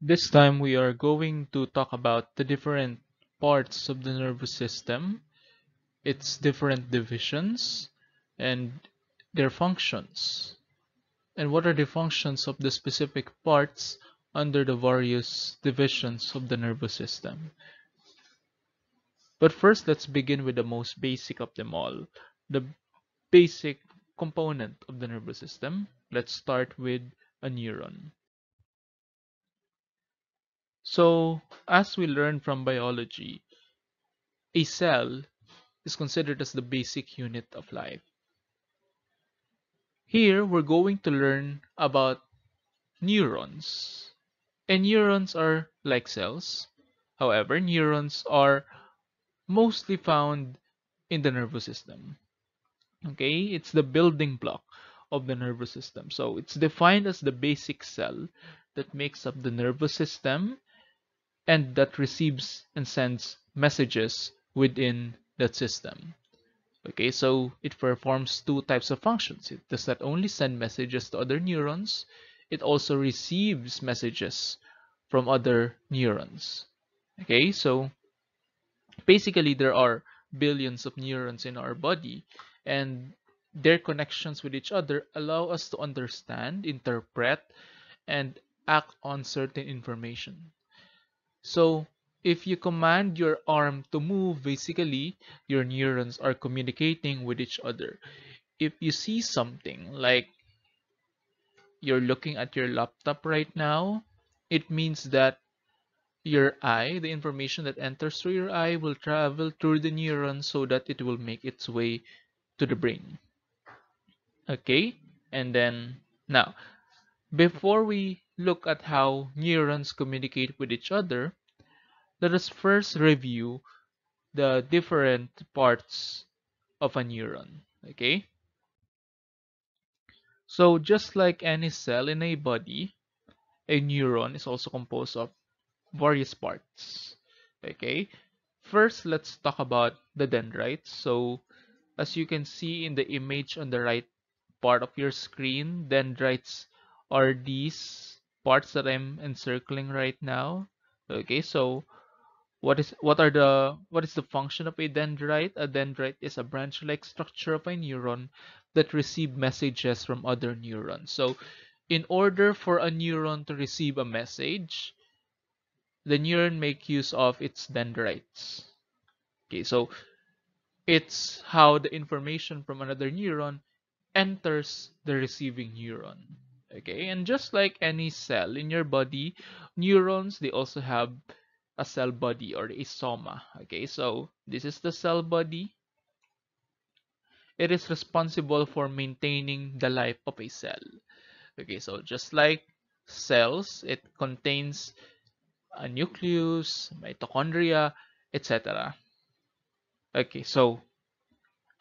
This time we are going to talk about the different parts of the nervous system, its different divisions, and their functions. And what are the functions of the specific parts under the various divisions of the nervous system. But first, let's begin with the most basic of them all, the basic component of the nervous system. Let's start with a neuron. So, as we learned from biology, a cell is considered as the basic unit of life. Here, we're going to learn about neurons. And neurons are like cells. However, neurons are mostly found in the nervous system. Okay, it's the building block of the nervous system. So it's defined as the basic cell that makes up the nervous system and that receives and sends messages within that system. Okay, so it performs two types of functions. It does not only send messages to other neurons, it also receives messages from other neurons. Okay, so basically there are billions of neurons in our body and their connections with each other allow us to understand, interpret, and act on certain information. So if you command your arm to move, basically your neurons are communicating with each other. If you see something like you're looking at your laptop right now, it means that your eye, the information that enters through your eye will travel through the neuron so that it will make its way to the brain. Okay, and then now, before we look at how neurons communicate with each other, let us first review the different parts of a neuron. Okay, so just like any cell in a body, a neuron is also composed of various parts. Okay, first let's talk about the dendrites. So as you can see in the image on the right part of your screen, dendrites are these parts that I'm encircling right now. Okay, so what is what are the what is the function of a dendrite? A dendrite is a branch-like structure of a neuron that receive messages from other neurons. So in order for a neuron to receive a message, the neuron make use of its dendrites. Okay, so it's how the information from another neuron enters the receiving neuron. Okay, and just like any cell in your body, neurons, they also have a cell body or a soma. Okay, so this is the cell body. It is responsible for maintaining the life of a cell. Okay, so just like cells, it contains a nucleus, mitochondria, etc. Okay, so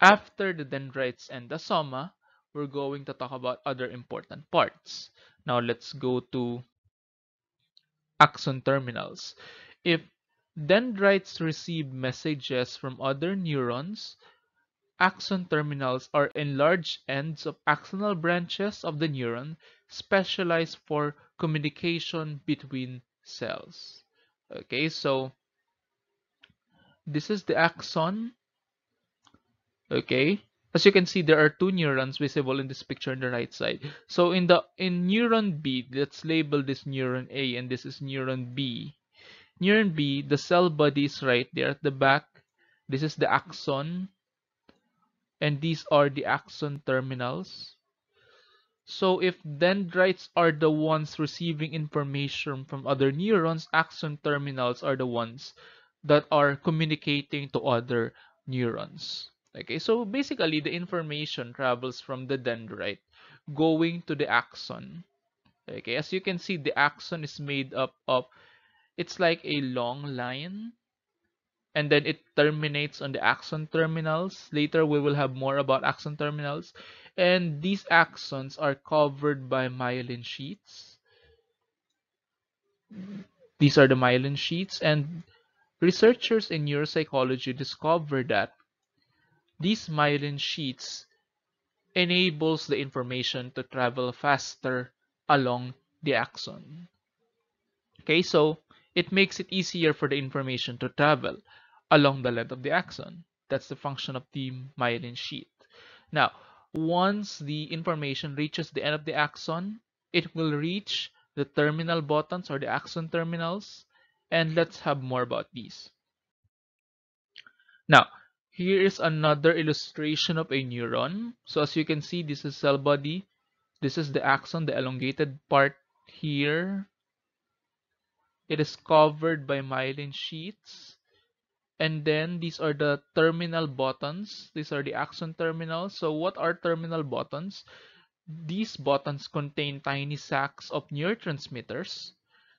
after the dendrites and the soma, we're going to talk about other important parts. Now let's go to axon terminals. If dendrites receive messages from other neurons, axon terminals are enlarged ends of axonal branches of the neuron specialized for communication between cells. Okay, so this is the axon. Okay, as you can see, there are two neurons visible in this picture on the right side. So in the in neuron B, let's label this neuron A and this is neuron B. Neuron B, the cell body is right there at the back. This is the axon. And these are the axon terminals. So if dendrites are the ones receiving information from other neurons, axon terminals are the ones that are communicating to other neurons. Okay, so basically the information travels from the dendrite going to the axon. Okay, as you can see, the axon is made up of, it's like a long line and then it terminates on the axon terminals. Later we will have more about axon terminals. And these axons are covered by myelin sheaths. These are the myelin sheaths and researchers in neuropsychology discovered that these myelin sheaths enables the information to travel faster along the axon. Okay, so it makes it easier for the information to travel along the length of the axon. That's the function of the myelin sheath. Now, once the information reaches the end of the axon, it will reach the terminal buttons or the axon terminals. And let's have more about these. Now, here is another illustration of a neuron. So as you can see, this is cell body. This is the axon, the elongated part here. It is covered by myelin sheaths. And then these are the terminal buttons. These are the axon terminals. So what are terminal buttons? These buttons contain tiny sacs of neurotransmitters.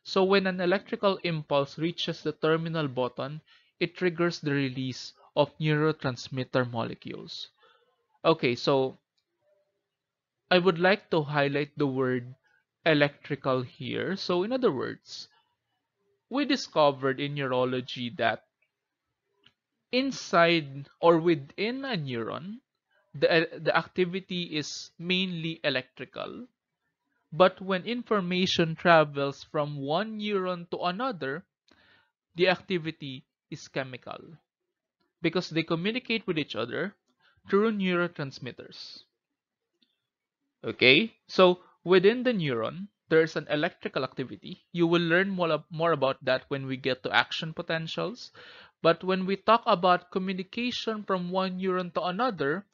So when an electrical impulse reaches the terminal button, it triggers the release of neurotransmitter molecules. Okay, so I would like to highlight the word electrical here. So in other words, we discovered in neurology that inside or within a neuron, the, the activity is mainly electrical. But when information travels from one neuron to another, the activity is chemical because they communicate with each other through neurotransmitters. Okay, so within the neuron, there's an electrical activity. You will learn more, more about that when we get to action potentials. But when we talk about communication from one neuron to another,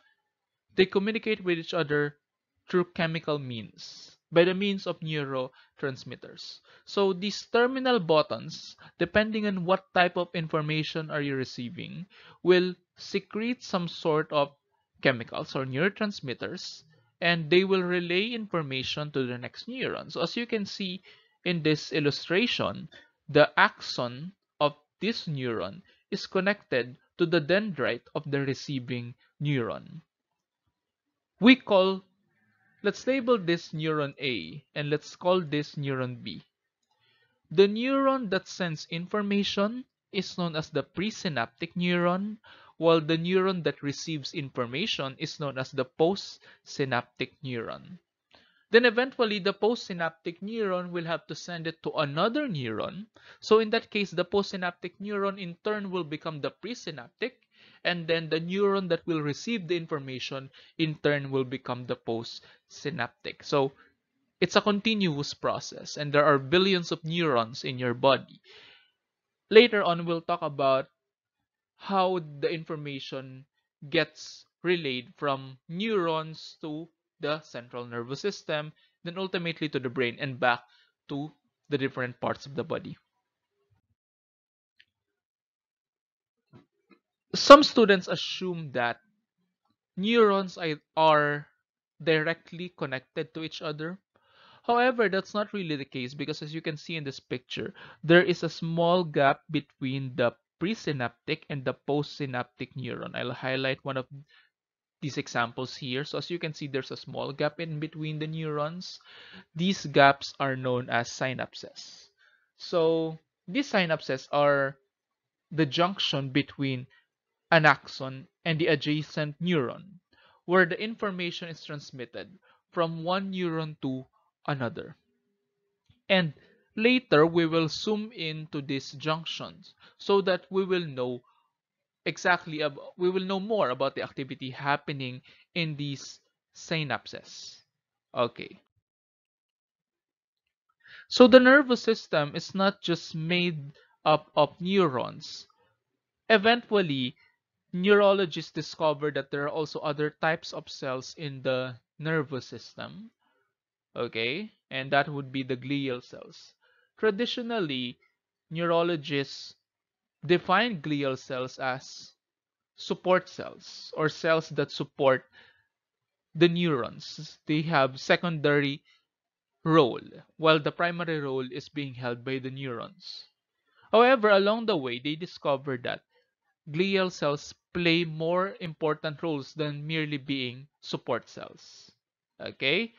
they communicate with each other through chemical means by the means of neurotransmitters. So these terminal buttons, depending on what type of information are you receiving, will secrete some sort of chemicals or neurotransmitters and they will relay information to the next neuron. So as you can see in this illustration, the axon of this neuron is connected to the dendrite of the receiving neuron. We call, let's label this neuron A and let's call this neuron B. The neuron that sends information is known as the presynaptic neuron, while the neuron that receives information is known as the postsynaptic neuron. Then eventually the postsynaptic neuron will have to send it to another neuron. So in that case, the postsynaptic neuron in turn will become the presynaptic and then the neuron that will receive the information in turn will become the postsynaptic. So it's a continuous process and there are billions of neurons in your body. Later on, we'll talk about how the information gets relayed from neurons to the central nervous system, then ultimately to the brain and back to the different parts of the body. Some students assume that neurons are directly connected to each other. However, that's not really the case because as you can see in this picture, there is a small gap between the presynaptic and the postsynaptic neuron. I'll highlight one of these examples here. So as you can see, there's a small gap in between the neurons. These gaps are known as synapses. So these synapses are the junction between an axon and the adjacent neuron, where the information is transmitted from one neuron to another. And later, we will zoom into these junctions so that we will know exactly we will know more about the activity happening in these synapses. Okay. So the nervous system is not just made up of neurons. Eventually neurologists discovered that there are also other types of cells in the nervous system okay and that would be the glial cells traditionally neurologists define glial cells as support cells or cells that support the neurons. They have secondary role while the primary role is being held by the neurons. However, along the way, they discovered that glial cells play more important roles than merely being support cells. Okay?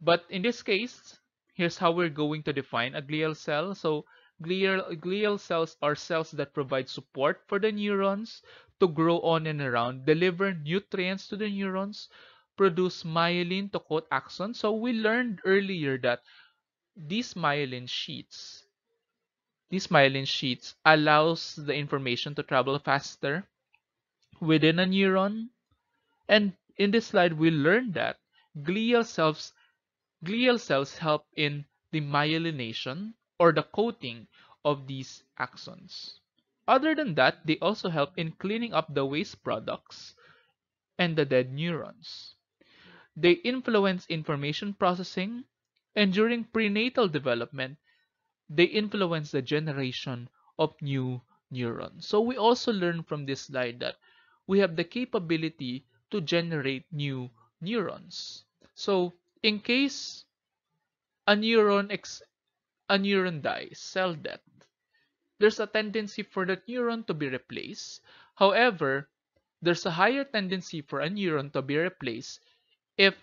But in this case, here's how we're going to define a glial cell. So Glial, glial cells are cells that provide support for the neurons to grow on and around, deliver nutrients to the neurons, produce myelin to coat axons. So we learned earlier that these myelin sheaths these myelin sheaths allows the information to travel faster within a neuron. And in this slide we learned that glial cells glial cells help in the myelination or the coating of these axons. Other than that they also help in cleaning up the waste products and the dead neurons. They influence information processing, and during prenatal development, they influence the generation of new neurons. So we also learn from this slide that we have the capability to generate new neurons. So in case a neuron a neuron dies, cell death, there's a tendency for that neuron to be replaced. However, there's a higher tendency for a neuron to be replaced if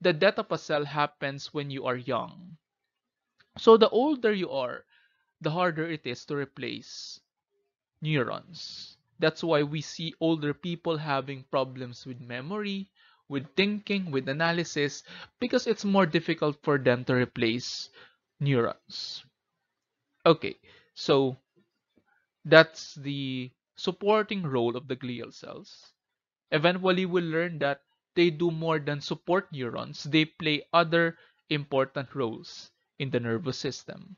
the death of a cell happens when you are young. So the older you are, the harder it is to replace neurons. That's why we see older people having problems with memory, with thinking, with analysis, because it's more difficult for them to replace neurons. Okay, so that's the supporting role of the glial cells. Eventually, we'll learn that they do more than support neurons. They play other important roles in the nervous system.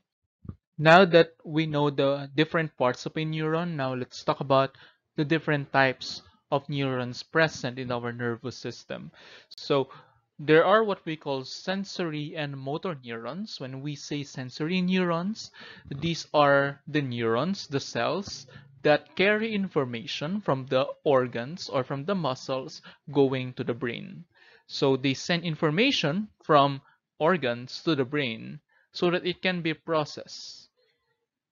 Now that we know the different parts of a neuron, now let's talk about the different types of neurons present in our nervous system. So there are what we call sensory and motor neurons. When we say sensory neurons, these are the neurons, the cells that carry information from the organs or from the muscles going to the brain. So they send information from organs to the brain so that it can be processed.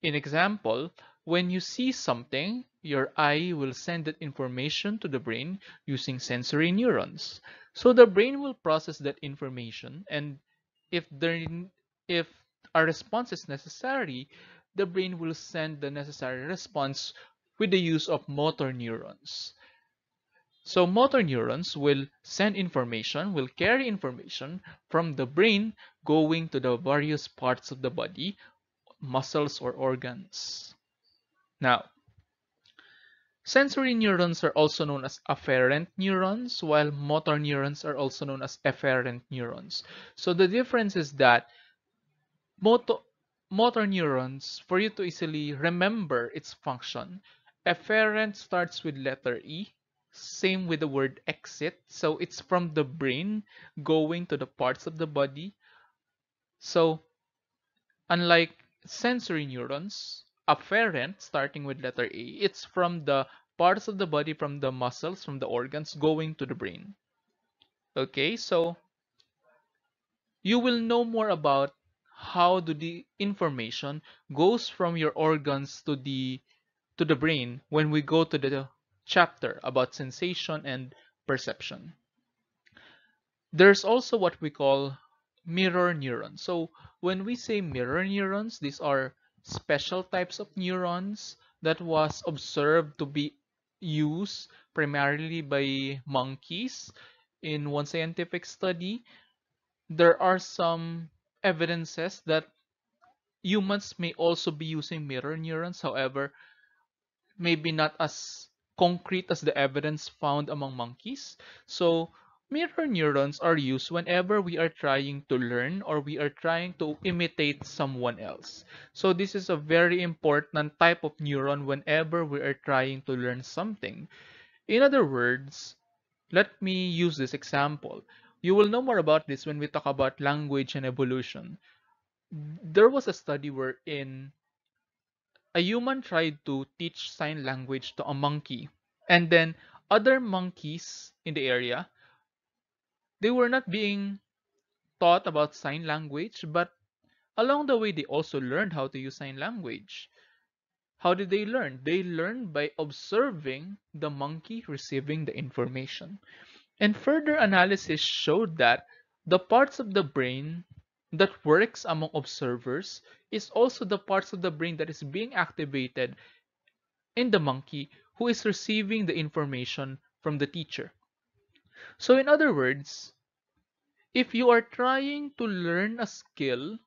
In example, when you see something, your eye will send that information to the brain using sensory neurons. So the brain will process that information and if there if a response is necessary, the brain will send the necessary response with the use of motor neurons. So motor neurons will send information, will carry information from the brain going to the various parts of the body, muscles or organs. Now, sensory neurons are also known as afferent neurons, while motor neurons are also known as efferent neurons. So the difference is that motor, motor neurons, for you to easily remember its function, efferent starts with letter E. Same with the word exit. So it's from the brain going to the parts of the body. So unlike sensory neurons, afferent starting with letter A, it's from the parts of the body, from the muscles, from the organs going to the brain. Okay, so you will know more about how do the information goes from your organs to the to the brain when we go to the chapter about sensation and perception. There's also what we call mirror neurons. So when we say mirror neurons, these are special types of neurons that was observed to be used primarily by monkeys in one scientific study. There are some evidences that humans may also be using mirror neurons. However, maybe not as concrete as the evidence found among monkeys. So mirror neurons are used whenever we are trying to learn or we are trying to imitate someone else. So this is a very important type of neuron whenever we are trying to learn something. In other words, let me use this example. You will know more about this when we talk about language and evolution. There was a study wherein a human tried to teach sign language to a monkey and then other monkeys in the area they were not being taught about sign language but along the way they also learned how to use sign language. How did they learn? They learned by observing the monkey receiving the information. And further analysis showed that the parts of the brain that works among observers is also the parts of the brain that is being activated in the monkey who is receiving the information from the teacher. So in other words, if you are trying to learn a skill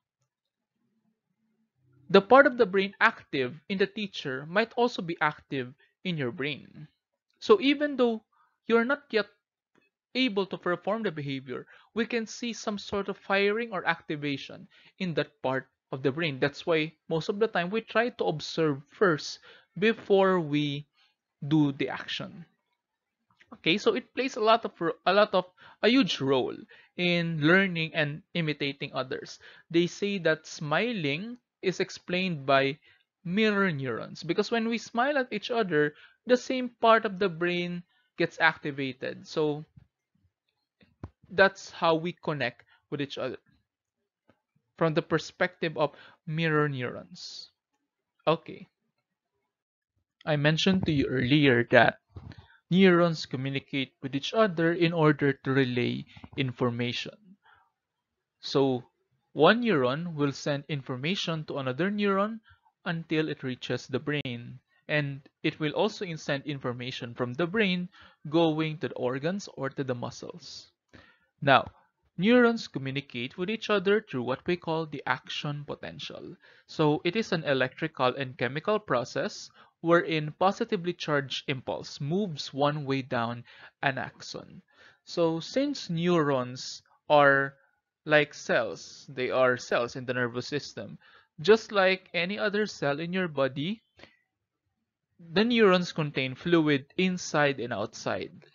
the part of the brain active in the teacher might also be active in your brain. So even though you're not yet able to perform the behavior, we can see some sort of firing or activation in that part of the brain. That's why most of the time we try to observe first before we do the action. Okay, so it plays a lot of a lot of a huge role in learning and imitating others. They say that smiling is explained by mirror neurons because when we smile at each other, the same part of the brain gets activated. So that's how we connect with each other from the perspective of mirror neurons. Okay. I mentioned to you earlier that neurons communicate with each other in order to relay information. So one neuron will send information to another neuron until it reaches the brain. And it will also send information from the brain going to the organs or to the muscles. Now, neurons communicate with each other through what we call the action potential. So it is an electrical and chemical process wherein positively charged impulse moves one way down an axon. So since neurons are like cells, they are cells in the nervous system, just like any other cell in your body, the neurons contain fluid inside and outside.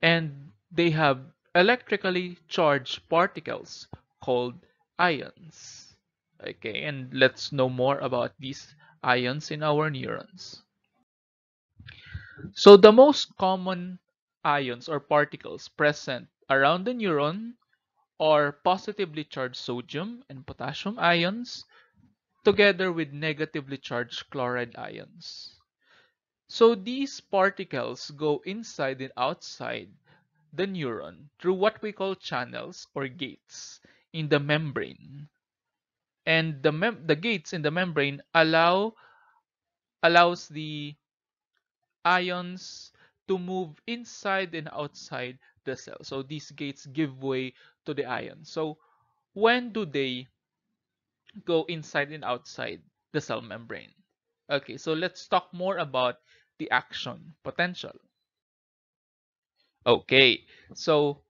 And they have electrically charged particles called ions. Okay, and let's know more about these ions in our neurons. So the most common ions or particles present around the neuron are positively charged sodium and potassium ions together with negatively charged chloride ions. So these particles go inside and outside the neuron through what we call channels or gates in the membrane. And the, mem the gates in the membrane allow allows the ions to move inside and outside the cell. So these gates give way to the ions. So when do they go inside and outside the cell membrane? Okay, so let's talk more about the action potential. Okay, so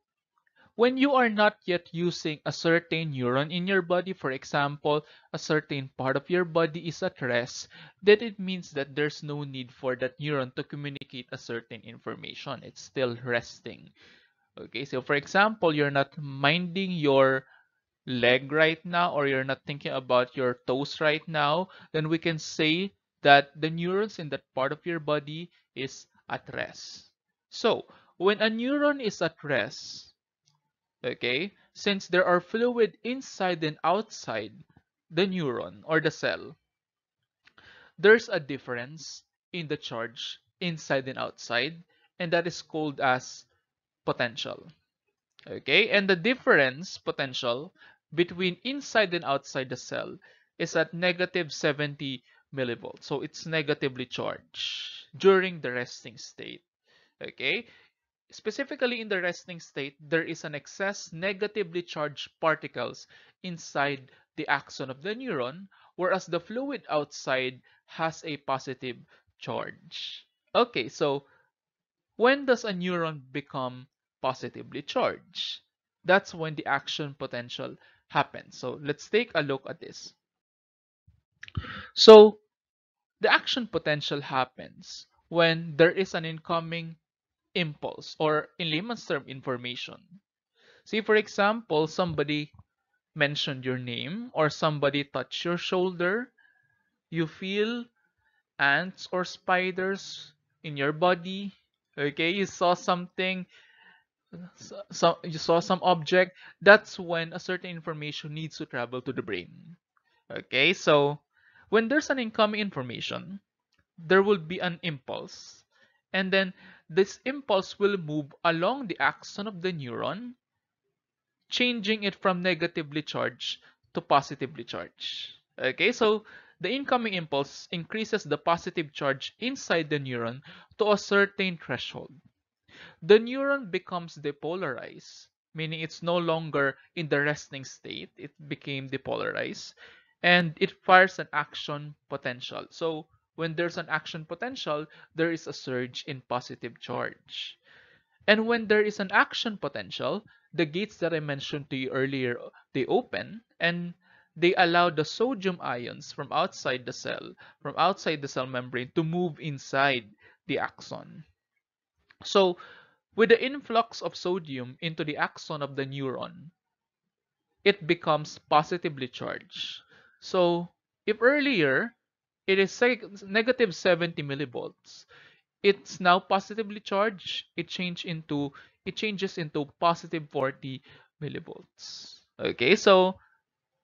when you are not yet using a certain neuron in your body, for example, a certain part of your body is at rest, then it means that there's no need for that neuron to communicate a certain information. It's still resting. Okay, so for example, you're not minding your leg right now or you're not thinking about your toes right now, then we can say that the neurons in that part of your body is at rest. So when a neuron is at rest, okay, since there are fluid inside and outside the neuron or the cell, there's a difference in the charge inside and outside, and that is called as potential. Okay, and the difference potential between inside and outside the cell is at negative 70 millivolts. So it's negatively charged during the resting state. Okay, Specifically in the resting state, there is an excess negatively charged particles inside the axon of the neuron, whereas the fluid outside has a positive charge. Okay, so when does a neuron become positively charged? That's when the action potential happens. So let's take a look at this. So the action potential happens when there is an incoming impulse or in layman's term information. See, for example, somebody mentioned your name or somebody touched your shoulder. You feel ants or spiders in your body. Okay, you saw something, so you saw some object. That's when a certain information needs to travel to the brain. Okay, so when there's an incoming information, there will be an impulse. And then this impulse will move along the axon of the neuron, changing it from negatively charged to positively charged. Okay, so the incoming impulse increases the positive charge inside the neuron to a certain threshold. The neuron becomes depolarized, meaning it's no longer in the resting state, it became depolarized. and it fires an action potential. So when there's an action potential, there is a surge in positive charge. And when there is an action potential, the gates that I mentioned to you earlier, they open and they allow the sodium ions from outside the cell, from outside the cell membrane to move inside the axon. So with the influx of sodium into the axon of the neuron, it becomes positively charged. So if earlier it is negative 70 millivolts, it's now positively charged. It change into it changes into positive 40 millivolts. Okay, so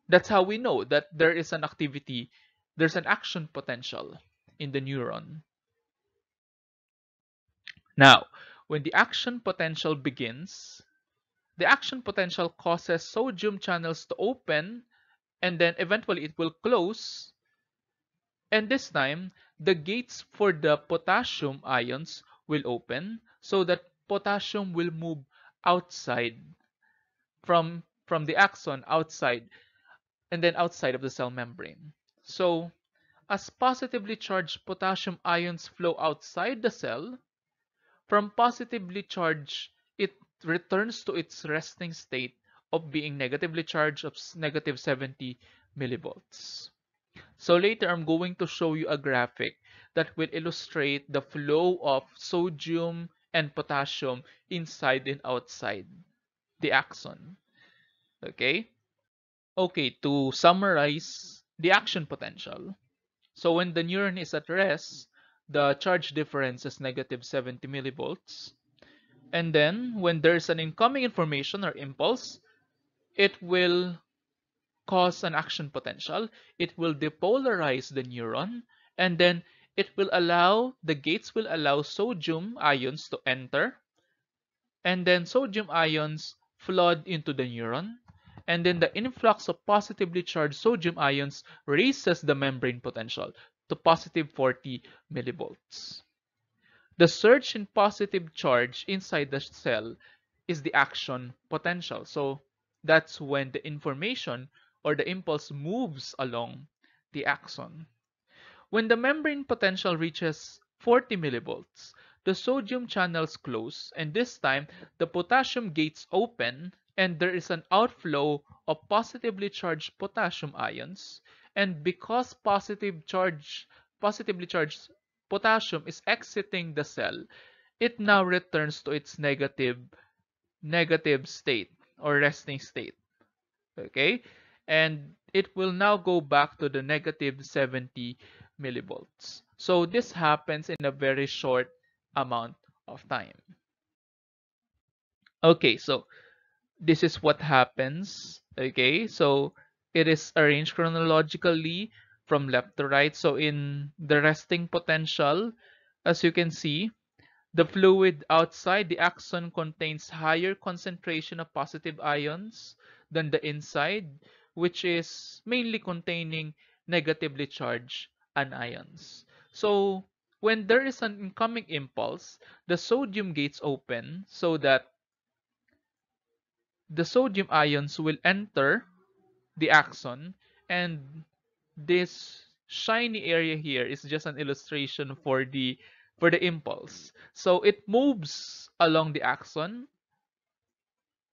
that's how we know that there is an activity, there's an action potential in the neuron. Now, when the action potential begins, the action potential causes sodium channels to open and then eventually it will close. And this time, the gates for the potassium ions will open so that potassium will move outside from, from the axon outside and then outside of the cell membrane. So as positively charged potassium ions flow outside the cell, from positively charged, it returns to its resting state of being negatively charged of negative 70 millivolts. So later I'm going to show you a graphic that will illustrate the flow of sodium and potassium inside and outside the axon. Okay? Okay, to summarize the action potential. So when the neuron is at rest, the charge difference is negative 70 millivolts. And then when there's an incoming information or impulse, it will cause an action potential. It will depolarize the neuron and then it will allow, the gates will allow sodium ions to enter and then sodium ions flood into the neuron and then the influx of positively charged sodium ions raises the membrane potential to positive 40 millivolts. The surge in positive charge inside the cell is the action potential. So that's when the information or the impulse moves along the axon. When the membrane potential reaches 40 millivolts, the sodium channels close and this time the potassium gates open and there is an outflow of positively charged potassium ions and because positive charge, positively charged potassium is exiting the cell, it now returns to its negative, negative state or resting state. Okay, and it will now go back to the negative 70 millivolts. So this happens in a very short amount of time. Okay, so this is what happens. Okay, so it is arranged chronologically from left to right. So in the resting potential, as you can see, the fluid outside the axon contains higher concentration of positive ions than the inside, which is mainly containing negatively charged anions. So when there is an incoming impulse, the sodium gates open so that the sodium ions will enter the axon and this shiny area here is just an illustration for the for the impulse so it moves along the axon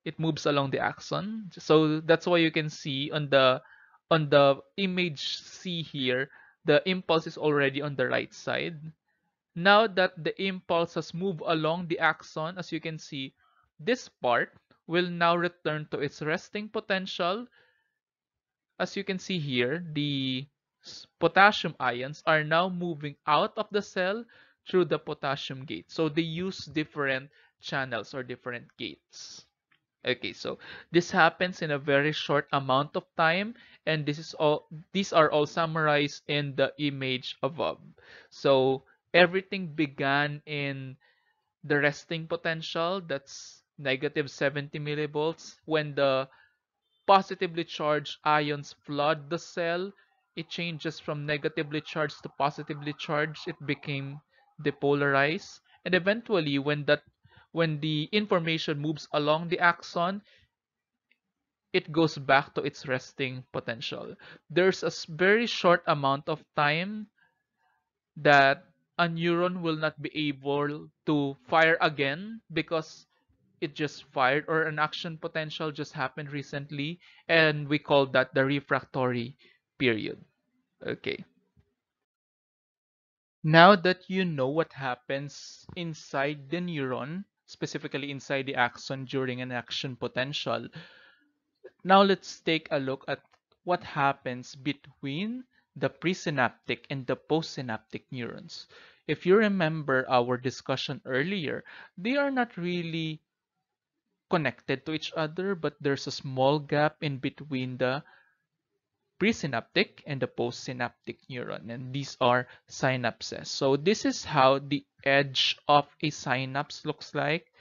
it moves along the axon so that's why you can see on the on the image C here the impulse is already on the right side now that the impulse has moved along the axon as you can see this part will now return to its resting potential as you can see here, the potassium ions are now moving out of the cell through the potassium gate. So they use different channels or different gates. Okay, so this happens in a very short amount of time and this is all these are all summarized in the image above. So everything began in the resting potential that's negative 70 millivolts when the positively charged ions flood the cell, it changes from negatively charged to positively charged. It became depolarized. And eventually, when that when the information moves along the axon, it goes back to its resting potential. There's a very short amount of time that a neuron will not be able to fire again because it just fired or an action potential just happened recently and we call that the refractory period okay now that you know what happens inside the neuron specifically inside the axon during an action potential. Now let's take a look at what happens between the presynaptic and the postsynaptic neurons. If you remember our discussion earlier they are not really connected to each other, but there's a small gap in between the presynaptic and the postsynaptic neuron, and these are synapses. So this is how the edge of a synapse looks like.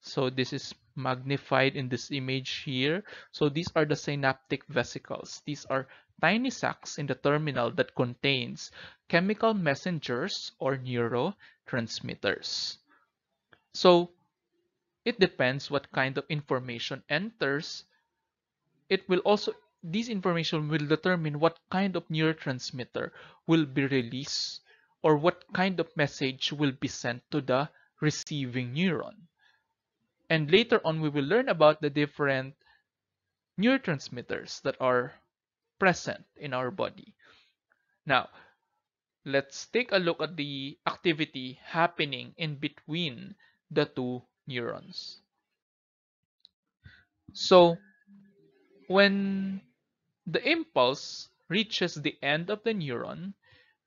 So this is magnified in this image here. So these are the synaptic vesicles. These are tiny sacs in the terminal that contains chemical messengers or neurotransmitters. So it depends what kind of information enters. It will also, this information will determine what kind of neurotransmitter will be released or what kind of message will be sent to the receiving neuron. And later on, we will learn about the different neurotransmitters that are present in our body. Now, let's take a look at the activity happening in between the two neurons. So when the impulse reaches the end of the neuron,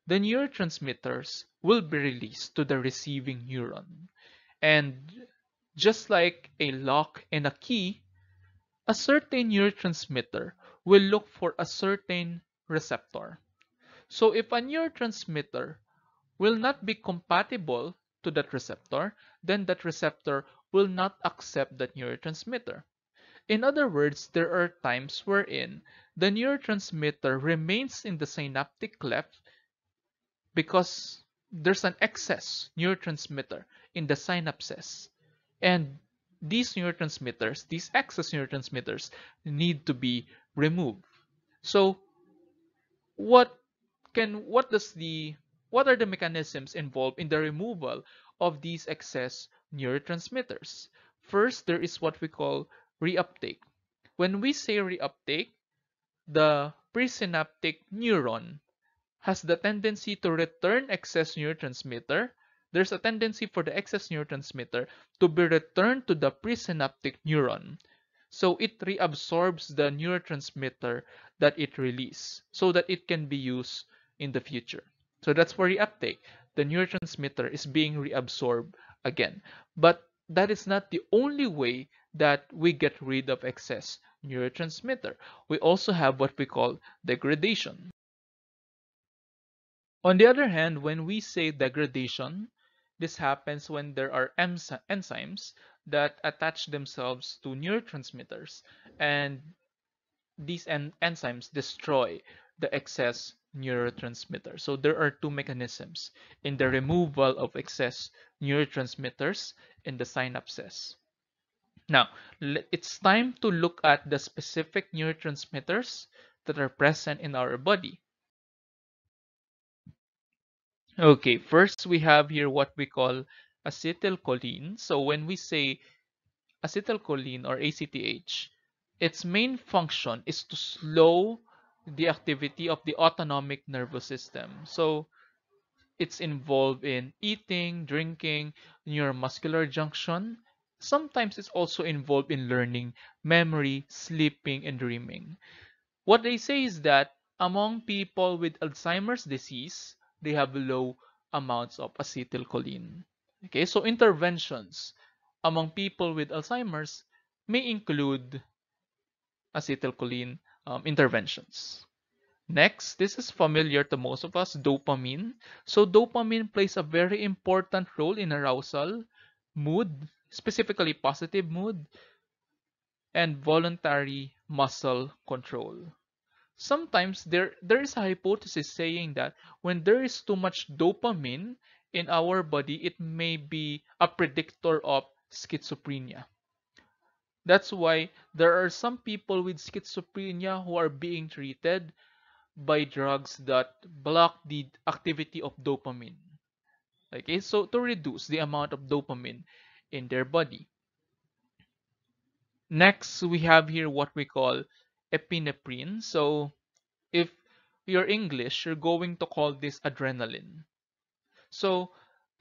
the neurotransmitters will be released to the receiving neuron. And just like a lock and a key, a certain neurotransmitter will look for a certain receptor. So if a neurotransmitter will not be compatible to that receptor, then that receptor will not accept that neurotransmitter. In other words, there are times wherein the neurotransmitter remains in the synaptic cleft because there's an excess neurotransmitter in the synapses. And these neurotransmitters, these excess neurotransmitters, need to be removed. So what can what does the what are the mechanisms involved in the removal of these excess neurotransmitters? First, there is what we call reuptake. When we say reuptake, the presynaptic neuron has the tendency to return excess neurotransmitter. There's a tendency for the excess neurotransmitter to be returned to the presynaptic neuron. So it reabsorbs the neurotransmitter that it released so that it can be used in the future. So that's for reuptake. The neurotransmitter is being reabsorbed again. But that is not the only way that we get rid of excess neurotransmitter. We also have what we call degradation. On the other hand, when we say degradation, this happens when there are enzymes that attach themselves to neurotransmitters and these en enzymes destroy the excess neurotransmitter. So there are two mechanisms in the removal of excess neurotransmitters in the synapses. Now, it's time to look at the specific neurotransmitters that are present in our body. Okay, first we have here what we call acetylcholine. So when we say acetylcholine or ACTH, its main function is to slow the activity of the autonomic nervous system. So it's involved in eating, drinking, neuromuscular junction. Sometimes it's also involved in learning, memory, sleeping, and dreaming. What they say is that among people with Alzheimer's disease, they have low amounts of acetylcholine. Okay, so interventions among people with Alzheimer's may include acetylcholine um, interventions. Next, this is familiar to most of us, dopamine. So dopamine plays a very important role in arousal, mood, specifically positive mood, and voluntary muscle control. Sometimes there, there is a hypothesis saying that when there is too much dopamine in our body, it may be a predictor of schizophrenia. That's why there are some people with schizophrenia who are being treated by drugs that block the activity of dopamine. Okay, so to reduce the amount of dopamine in their body. Next, we have here what we call epinephrine. So if you're English, you're going to call this adrenaline. So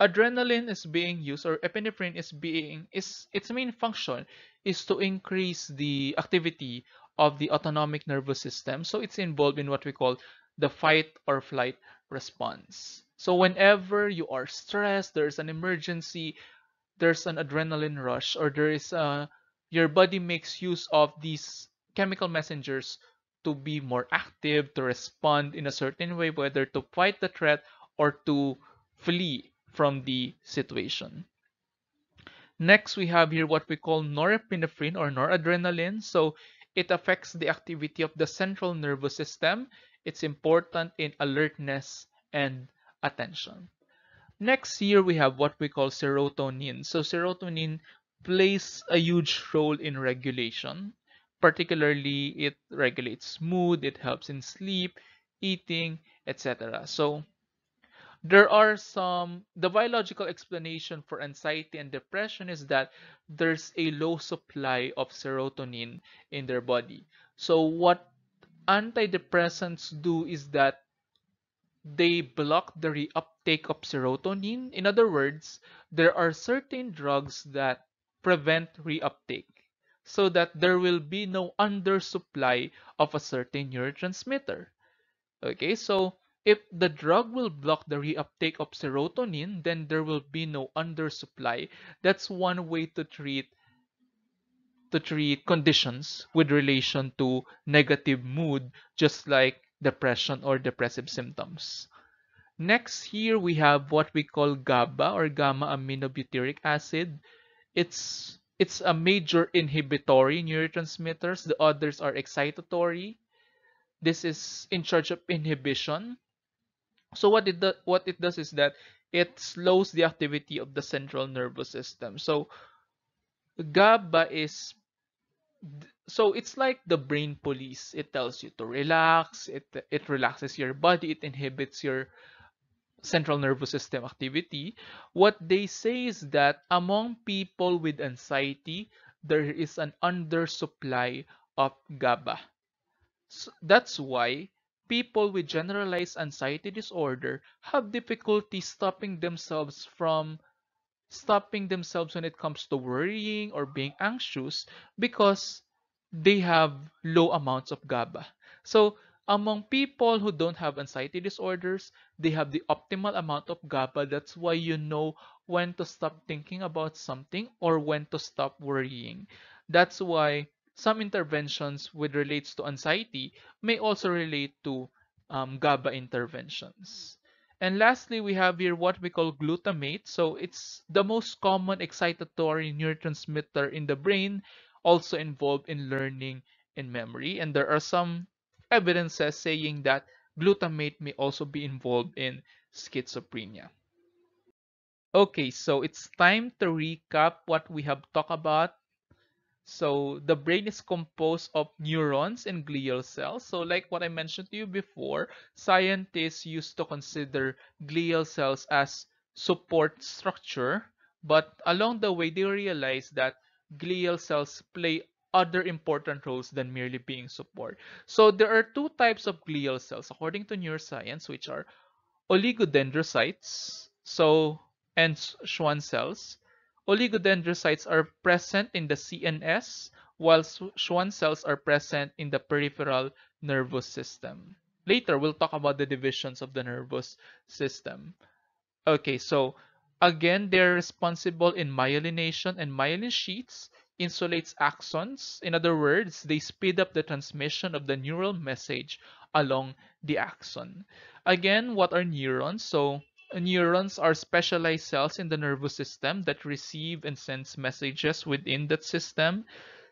adrenaline is being used or epinephrine is being is its main function is to increase the activity of the autonomic nervous system. So it's involved in what we call the fight or flight response. So whenever you are stressed, there's an emergency, there's an adrenaline rush, or there is a your body makes use of these chemical messengers to be more active, to respond in a certain way, whether to fight the threat or to flee from the situation. Next, we have here what we call norepinephrine or noradrenaline. So it affects the activity of the central nervous system. It's important in alertness and attention. Next here we have what we call serotonin. So serotonin plays a huge role in regulation. Particularly, it regulates mood, it helps in sleep, eating, etc. So there are some the biological explanation for anxiety and depression is that there's a low supply of serotonin in their body so what antidepressants do is that they block the reuptake of serotonin in other words there are certain drugs that prevent reuptake so that there will be no undersupply of a certain neurotransmitter okay so if the drug will block the reuptake of serotonin, then there will be no undersupply. That's one way to treat to treat conditions with relation to negative mood, just like depression or depressive symptoms. Next, here we have what we call GABA or gamma aminobutyric acid. It's it's a major inhibitory neurotransmitters. The others are excitatory. This is in charge of inhibition so what it do, what it does is that it slows the activity of the central nervous system. So GABA is so it's like the brain police. It tells you to relax. It it relaxes your body. It inhibits your central nervous system activity. What they say is that among people with anxiety, there is an undersupply of GABA. So that's why people with generalized anxiety disorder have difficulty stopping themselves from stopping themselves when it comes to worrying or being anxious because they have low amounts of GABA. So among people who don't have anxiety disorders, they have the optimal amount of GABA. That's why you know when to stop thinking about something or when to stop worrying. That's why some interventions with relates to anxiety may also relate to um, GABA interventions. And lastly, we have here what we call glutamate. So it's the most common excitatory neurotransmitter in the brain, also involved in learning and memory. And there are some evidences saying that glutamate may also be involved in schizophrenia. Okay, so it's time to recap what we have talked about so the brain is composed of neurons and glial cells. So like what I mentioned to you before, scientists used to consider glial cells as support structure, but along the way they realized that glial cells play other important roles than merely being support. So there are two types of glial cells according to neuroscience, which are oligodendrocytes, so and Schwann cells Oligodendrocytes are present in the CNS, while Schwann cells are present in the peripheral nervous system. Later, we'll talk about the divisions of the nervous system. Okay, so again, they're responsible in myelination and myelin sheaths insulates axons. In other words, they speed up the transmission of the neural message along the axon. Again, what are neurons? So Neurons are specialized cells in the nervous system that receive and sends messages within that system.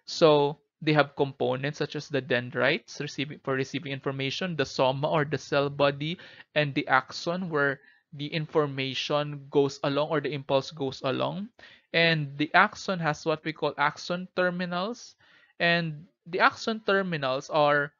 So they have components such as the dendrites receiving for receiving information, the soma or the cell body, and the axon where the information goes along or the impulse goes along. and the axon has what we call axon terminals and the axon terminals are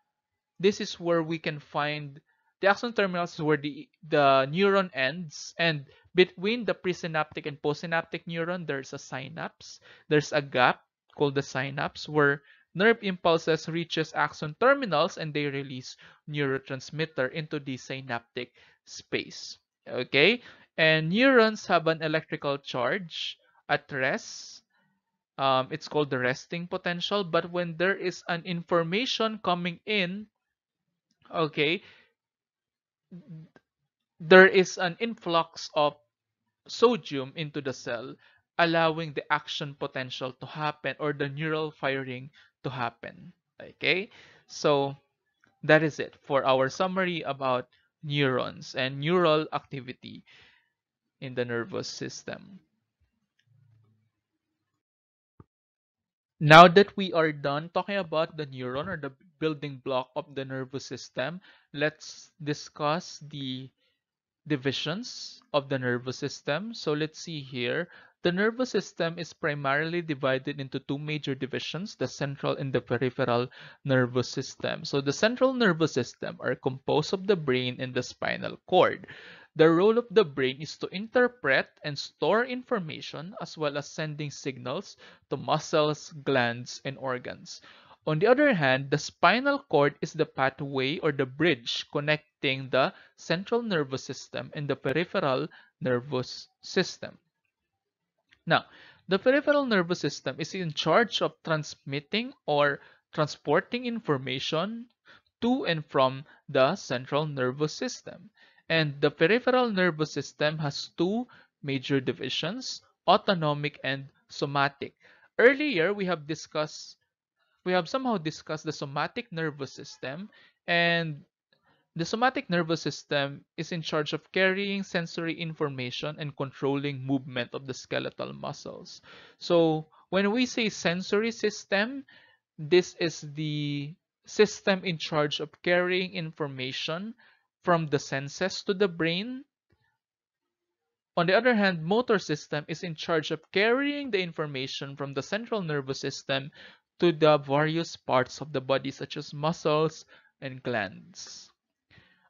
this is where we can find the axon terminals is where the the neuron ends and between the presynaptic and postsynaptic neuron there's a synapse. There's a gap called the synapse where nerve impulses reaches axon terminals and they release neurotransmitter into the synaptic space. Okay? And neurons have an electrical charge at rest. Um, it's called the resting potential. But when there is an information coming in okay there is an influx of sodium into the cell allowing the action potential to happen or the neural firing to happen. Okay? So that is it for our summary about neurons and neural activity in the nervous system. Now that we are done talking about the neuron or the building block of the nervous system, let's discuss the divisions of the nervous system. So let's see here. The nervous system is primarily divided into two major divisions, the central and the peripheral nervous system. So the central nervous system are composed of the brain and the spinal cord. The role of the brain is to interpret and store information as well as sending signals to muscles, glands, and organs. On the other hand, the spinal cord is the pathway or the bridge connecting the central nervous system and the peripheral nervous system. Now, the peripheral nervous system is in charge of transmitting or transporting information to and from the central nervous system. And the peripheral nervous system has two major divisions, autonomic and somatic. Earlier, we have discussed, we have somehow discussed the somatic nervous system and the somatic nervous system is in charge of carrying sensory information and controlling movement of the skeletal muscles. So when we say sensory system, this is the system in charge of carrying information from the senses to the brain. On the other hand, motor system is in charge of carrying the information from the central nervous system to the various parts of the body such as muscles and glands.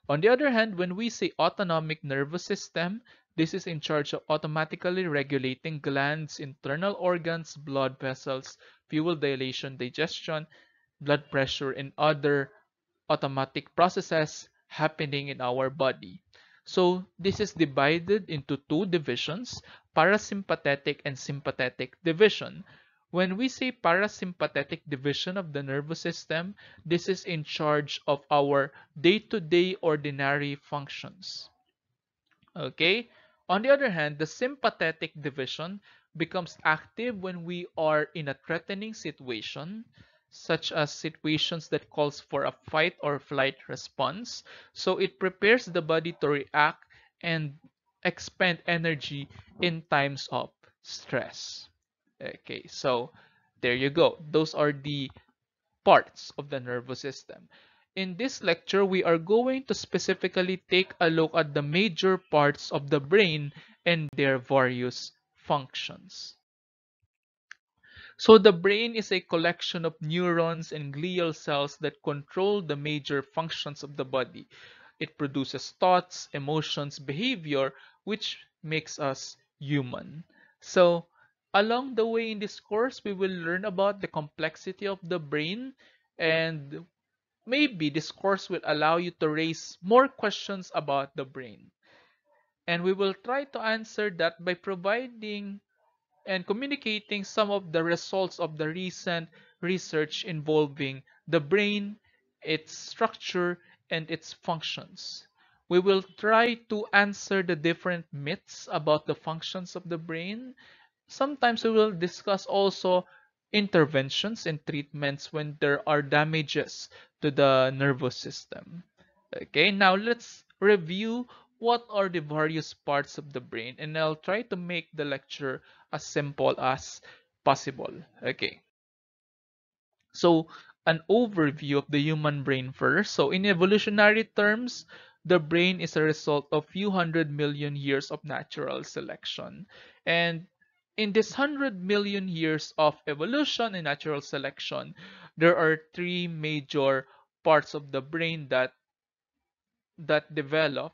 On the other hand, when we say autonomic nervous system, this is in charge of automatically regulating glands, internal organs, blood vessels, pupil dilation, digestion, blood pressure, and other automatic processes happening in our body. So this is divided into two divisions, parasympathetic and sympathetic division. When we say parasympathetic division of the nervous system, this is in charge of our day-to-day -day ordinary functions. Okay? On the other hand, the sympathetic division becomes active when we are in a threatening situation, such as situations that calls for a fight or flight response. So it prepares the body to react and expend energy in times of stress. Okay, so there you go. Those are the parts of the nervous system. In this lecture, we are going to specifically take a look at the major parts of the brain and their various functions. So the brain is a collection of neurons and glial cells that control the major functions of the body. It produces thoughts, emotions, behavior, which makes us human. So along the way in this course, we will learn about the complexity of the brain and maybe this course will allow you to raise more questions about the brain. And we will try to answer that by providing and communicating some of the results of the recent research involving the brain, its structure, and its functions. We will try to answer the different myths about the functions of the brain. Sometimes we will discuss also interventions and treatments when there are damages to the nervous system. Okay, now let's review what are the various parts of the brain and I'll try to make the lecture as simple as possible. Okay. So an overview of the human brain first. So in evolutionary terms, the brain is a result of few hundred million years of natural selection. And in this 100 million years of evolution and natural selection, there are three major parts of the brain that that develop.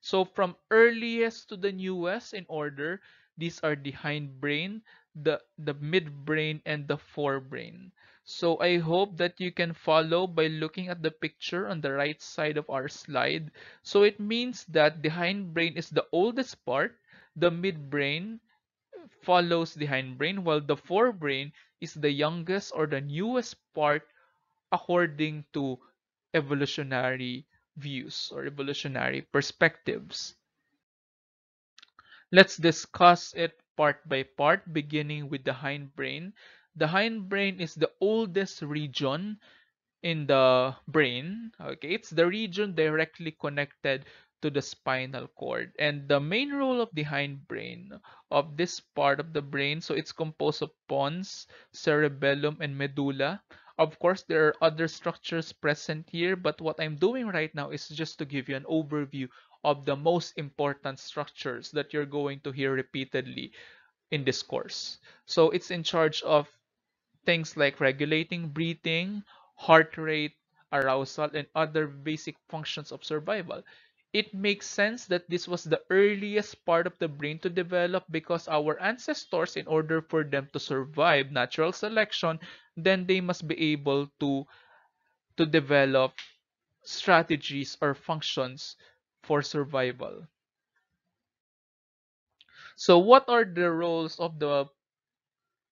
So from earliest to the newest in order, these are the hindbrain, the, the midbrain, and the forebrain. So I hope that you can follow by looking at the picture on the right side of our slide. So it means that the hindbrain is the oldest part, the midbrain follows the hindbrain, while the forebrain is the youngest or the newest part according to evolutionary views or evolutionary perspectives. Let's discuss it part by part, beginning with the hindbrain. The hindbrain is the oldest region in the brain. Okay, it's the region directly connected to the spinal cord. And the main role of the hindbrain of this part of the brain, so it's composed of pons, cerebellum, and medulla. Of course, there are other structures present here, but what I'm doing right now is just to give you an overview of the most important structures that you're going to hear repeatedly in this course. So it's in charge of things like regulating breathing, heart rate, arousal, and other basic functions of survival. It makes sense that this was the earliest part of the brain to develop because our ancestors, in order for them to survive natural selection, then they must be able to to develop strategies or functions for survival. So what are the roles of the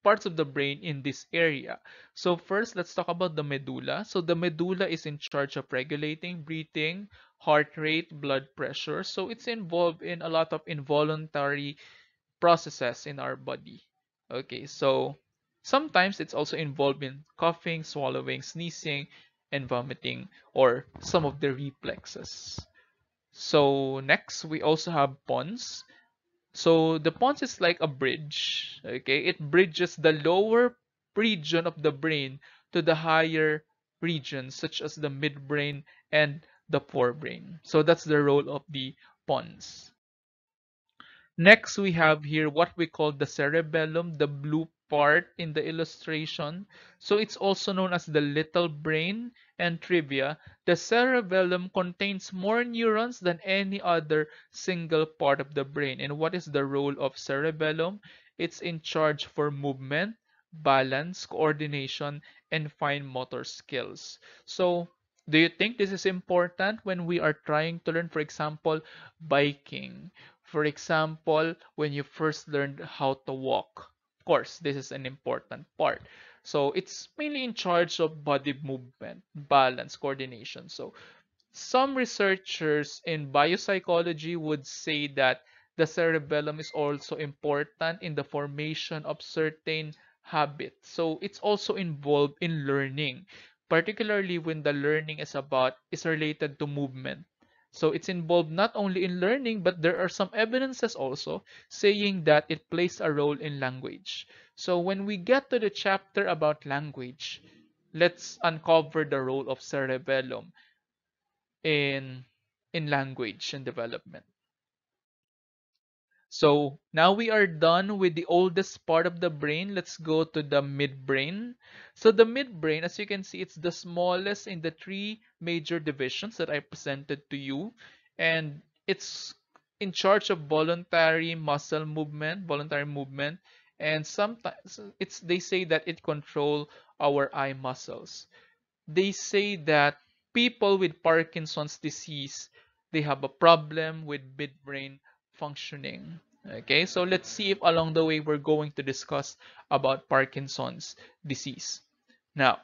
parts of the brain in this area? So first, let's talk about the medulla. So the medulla is in charge of regulating breathing, heart rate, blood pressure. So it's involved in a lot of involuntary processes in our body. Okay, so Sometimes it's also involved in coughing, swallowing, sneezing, and vomiting, or some of the reflexes. So next, we also have pons. So the pons is like a bridge. Okay, it bridges the lower region of the brain to the higher regions, such as the midbrain and the forebrain. So that's the role of the pons. Next, we have here what we call the cerebellum, the blue part in the illustration. So it's also known as the little brain and trivia. The cerebellum contains more neurons than any other single part of the brain. And what is the role of cerebellum? It's in charge for movement, balance, coordination, and fine motor skills. So do you think this is important when we are trying to learn, for example, biking? For example, when you first learned how to walk. Course, this is an important part. So it's mainly in charge of body movement, balance, coordination. So some researchers in biopsychology would say that the cerebellum is also important in the formation of certain habits. So it's also involved in learning, particularly when the learning is about is related to movement. So it's involved not only in learning, but there are some evidences also saying that it plays a role in language. So when we get to the chapter about language, let's uncover the role of cerebellum in, in language and development. So now we are done with the oldest part of the brain. Let's go to the midbrain. So the midbrain, as you can see, it's the smallest in the three major divisions that I presented to you. And it's in charge of voluntary muscle movement, voluntary movement. And sometimes it's they say that it control our eye muscles. They say that people with Parkinson's disease, they have a problem with midbrain functioning. Okay, so let's see if along the way we're going to discuss about Parkinson's disease. Now,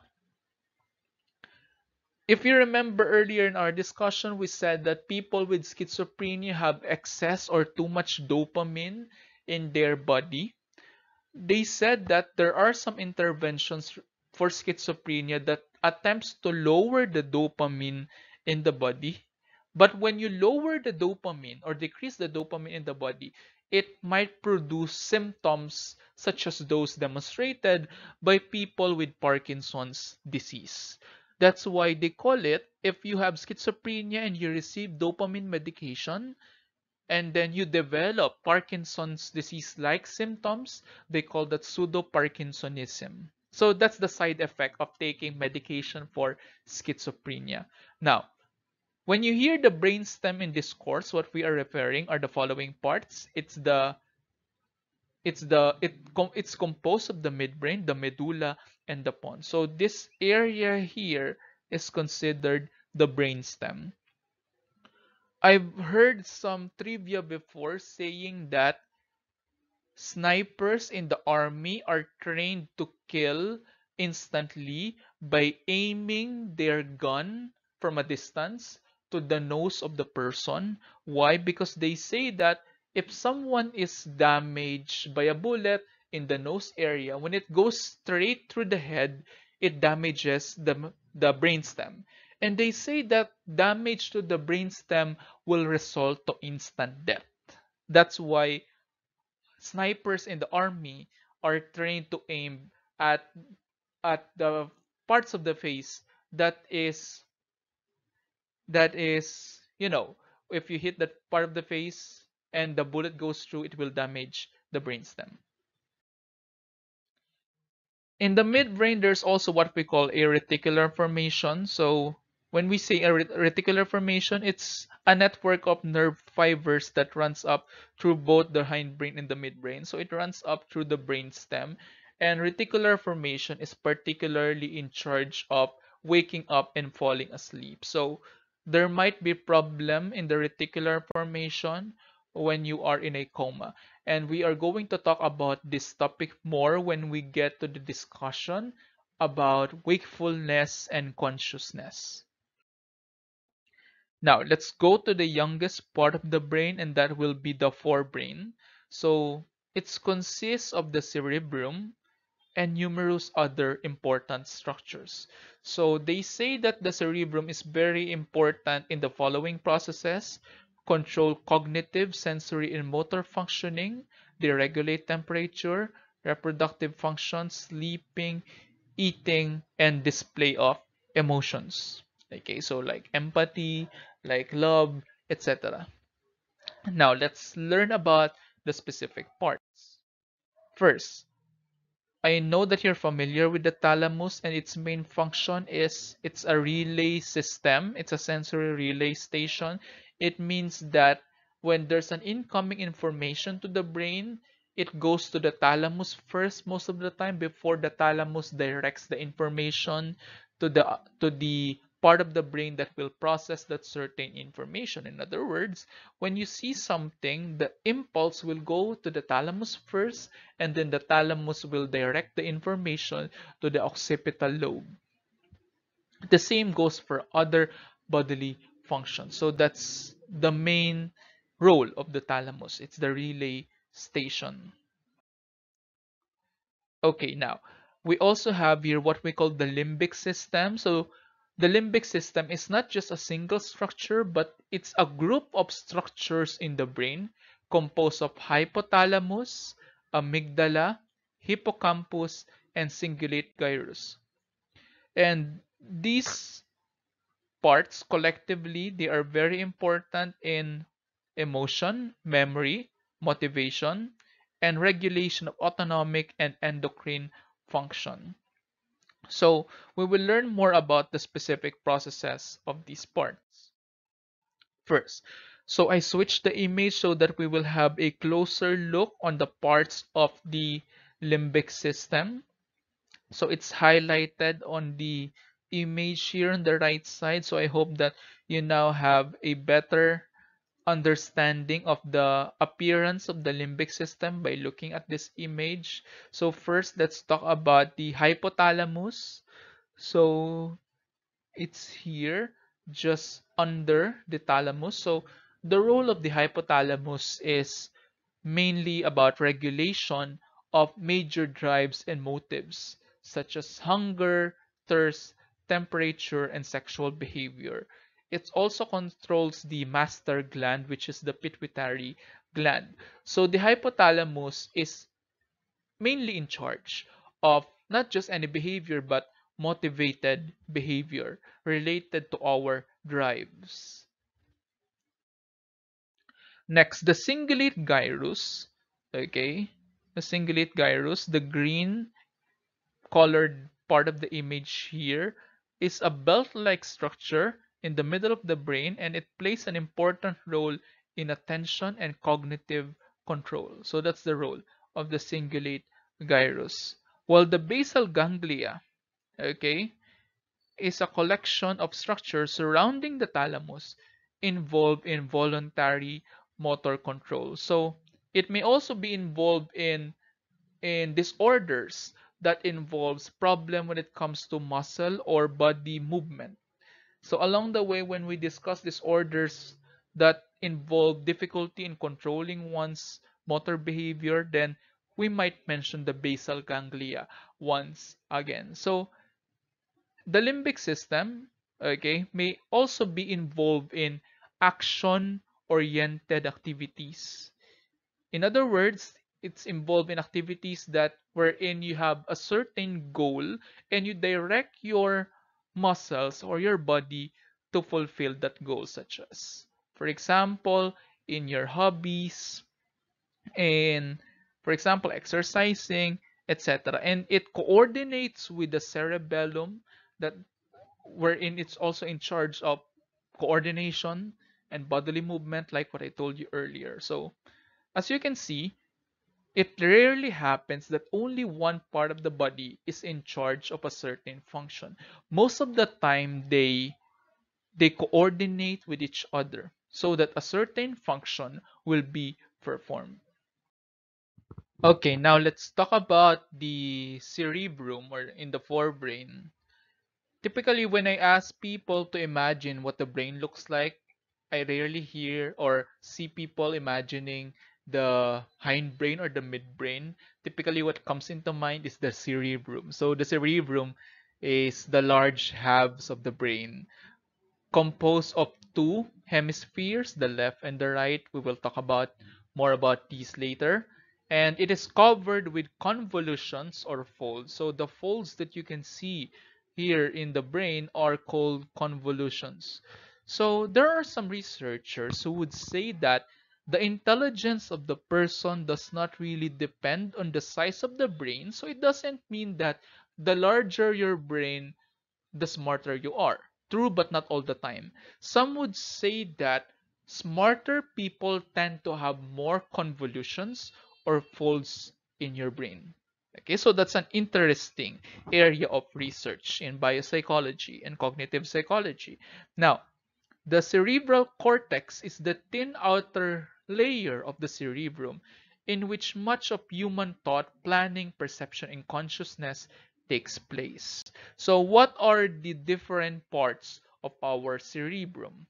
if you remember earlier in our discussion, we said that people with schizophrenia have excess or too much dopamine in their body. They said that there are some interventions for schizophrenia that attempts to lower the dopamine in the body but when you lower the dopamine or decrease the dopamine in the body, it might produce symptoms such as those demonstrated by people with Parkinson's disease. That's why they call it, if you have schizophrenia and you receive dopamine medication, and then you develop Parkinson's disease-like symptoms, they call that pseudo-Parkinsonism. So that's the side effect of taking medication for schizophrenia. Now, when you hear the brainstem in this course, what we are referring are the following parts. It's the it's the it com it's composed of the midbrain, the medulla, and the pons. So this area here is considered the brainstem. I've heard some trivia before saying that snipers in the army are trained to kill instantly by aiming their gun from a distance to the nose of the person. Why? Because they say that if someone is damaged by a bullet in the nose area, when it goes straight through the head, it damages the, the brainstem. And they say that damage to the brainstem will result to instant death. That's why snipers in the army are trained to aim at at the parts of the face that is that is you know if you hit that part of the face and the bullet goes through it will damage the brainstem in the midbrain there's also what we call a reticular formation so when we say a reticular formation, it's a network of nerve fibers that runs up through both the hindbrain and the midbrain. So it runs up through the brain stem. And reticular formation is particularly in charge of waking up and falling asleep. So there might be problem in the reticular formation when you are in a coma. And we are going to talk about this topic more when we get to the discussion about wakefulness and consciousness. Now let's go to the youngest part of the brain and that will be the forebrain. So it consists of the cerebrum and numerous other important structures. So they say that the cerebrum is very important in the following processes. Control cognitive, sensory, and motor functioning. They regulate temperature, reproductive function, sleeping, eating, and display of emotions. Okay, so like empathy, like love, etc. Now let's learn about the specific parts. First, I know that you're familiar with the thalamus and its main function is it's a relay system. It's a sensory relay station. It means that when there's an incoming information to the brain, it goes to the thalamus first most of the time before the thalamus directs the information to the to the part of the brain that will process that certain information. In other words, when you see something, the impulse will go to the thalamus first, and then the thalamus will direct the information to the occipital lobe. The same goes for other bodily functions. So that's the main role of the thalamus. It's the relay station. Okay, now we also have here what we call the limbic system. So the limbic system is not just a single structure, but it's a group of structures in the brain composed of hypothalamus, amygdala, hippocampus, and cingulate gyrus. And these parts collectively, they are very important in emotion, memory, motivation, and regulation of autonomic and endocrine function. So we will learn more about the specific processes of these parts. First, so I switched the image so that we will have a closer look on the parts of the limbic system. So it's highlighted on the image here on the right side. So I hope that you now have a better understanding of the appearance of the limbic system by looking at this image. So first, let's talk about the hypothalamus. So it's here just under the thalamus. So the role of the hypothalamus is mainly about regulation of major drives and motives such as hunger, thirst, temperature, and sexual behavior. It also controls the master gland, which is the pituitary gland. So the hypothalamus is mainly in charge of not just any behavior, but motivated behavior related to our drives. Next, the cingulate gyrus, okay, the cingulate gyrus, the green colored part of the image here is a belt-like structure in the middle of the brain and it plays an important role in attention and cognitive control. So that's the role of the cingulate gyrus. While the basal ganglia, okay, is a collection of structures surrounding the thalamus involved in voluntary motor control. So it may also be involved in in disorders that involves problem when it comes to muscle or body movement. So along the way, when we discuss disorders that involve difficulty in controlling one's motor behavior, then we might mention the basal ganglia once again. So the limbic system, okay, may also be involved in action-oriented activities. In other words, it's involved in activities that wherein you have a certain goal and you direct your muscles or your body to fulfill that goal such as for example in your hobbies in for example exercising etc and it coordinates with the cerebellum that wherein it's also in charge of coordination and bodily movement like what I told you earlier. So as you can see it rarely happens that only one part of the body is in charge of a certain function. Most of the time, they, they coordinate with each other so that a certain function will be performed. Okay, now let's talk about the cerebrum or in the forebrain. Typically, when I ask people to imagine what the brain looks like, I rarely hear or see people imagining the hindbrain or the midbrain, typically what comes into mind is the cerebrum. So the cerebrum is the large halves of the brain composed of two hemispheres, the left and the right. We will talk about more about these later. And it is covered with convolutions or folds. So the folds that you can see here in the brain are called convolutions. So there are some researchers who would say that the intelligence of the person does not really depend on the size of the brain. So it doesn't mean that the larger your brain, the smarter you are. True, but not all the time. Some would say that smarter people tend to have more convolutions or folds in your brain. Okay, so that's an interesting area of research in biopsychology and cognitive psychology. Now, the cerebral cortex is the thin outer layer of the cerebrum in which much of human thought, planning, perception, and consciousness takes place. So what are the different parts of our cerebrum?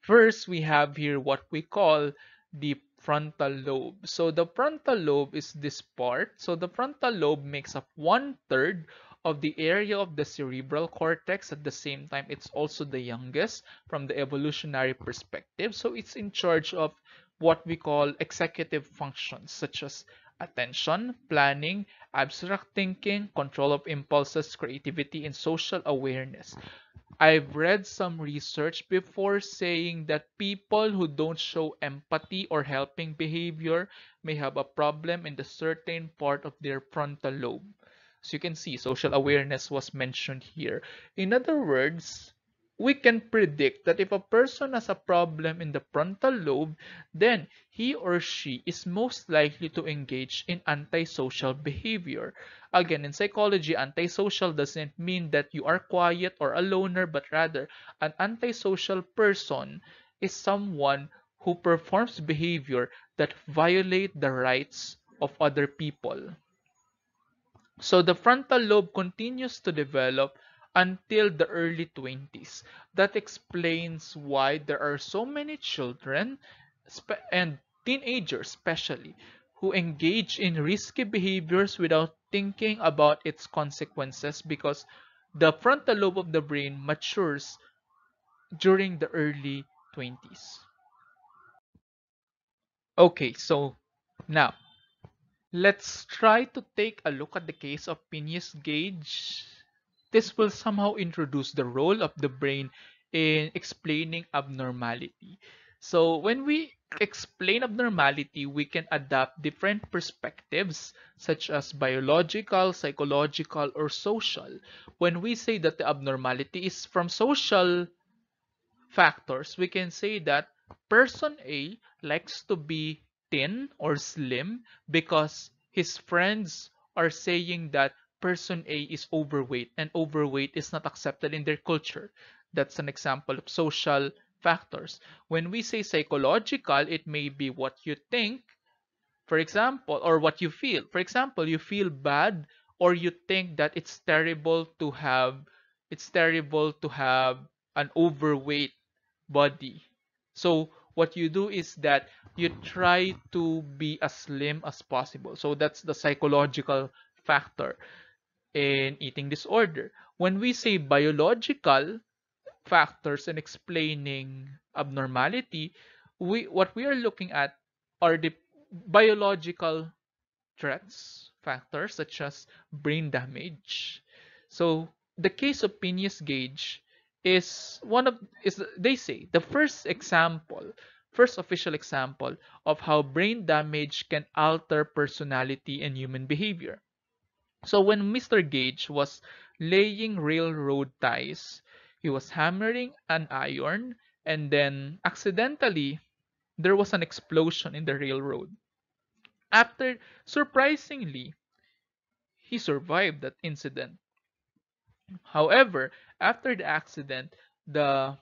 First, we have here what we call the frontal lobe. So the frontal lobe is this part. So the frontal lobe makes up one third of the area of the cerebral cortex. At the same time, it's also the youngest from the evolutionary perspective. So it's in charge of what we call executive functions such as attention, planning, abstract thinking, control of impulses, creativity, and social awareness. I've read some research before saying that people who don't show empathy or helping behavior may have a problem in the certain part of their frontal lobe. So you can see social awareness was mentioned here. In other words, we can predict that if a person has a problem in the frontal lobe, then he or she is most likely to engage in antisocial behavior. Again, in psychology, antisocial doesn't mean that you are quiet or a loner, but rather an antisocial person is someone who performs behavior that violate the rights of other people. So the frontal lobe continues to develop until the early 20s. That explains why there are so many children and teenagers especially who engage in risky behaviors without thinking about its consequences because the frontal lobe of the brain matures during the early 20s. Okay, so now Let's try to take a look at the case of Phineas Gage. This will somehow introduce the role of the brain in explaining abnormality. So when we explain abnormality, we can adapt different perspectives such as biological, psychological, or social. When we say that the abnormality is from social factors, we can say that person A likes to be thin or slim because his friends are saying that person A is overweight and overweight is not accepted in their culture. That's an example of social factors. When we say psychological, it may be what you think, for example, or what you feel. For example, you feel bad or you think that it's terrible to have it's terrible to have an overweight body. So what you do is that you try to be as slim as possible. So that's the psychological factor in eating disorder. When we say biological factors in explaining abnormality, we what we are looking at are the biological threats factors such as brain damage. So the case of Phineas Gage is one of is they say the first example first official example of how brain damage can alter personality and human behavior. So when mr gage was laying railroad ties he was hammering an iron and then accidentally there was an explosion in the railroad. After surprisingly he survived that incident However, after the accident, the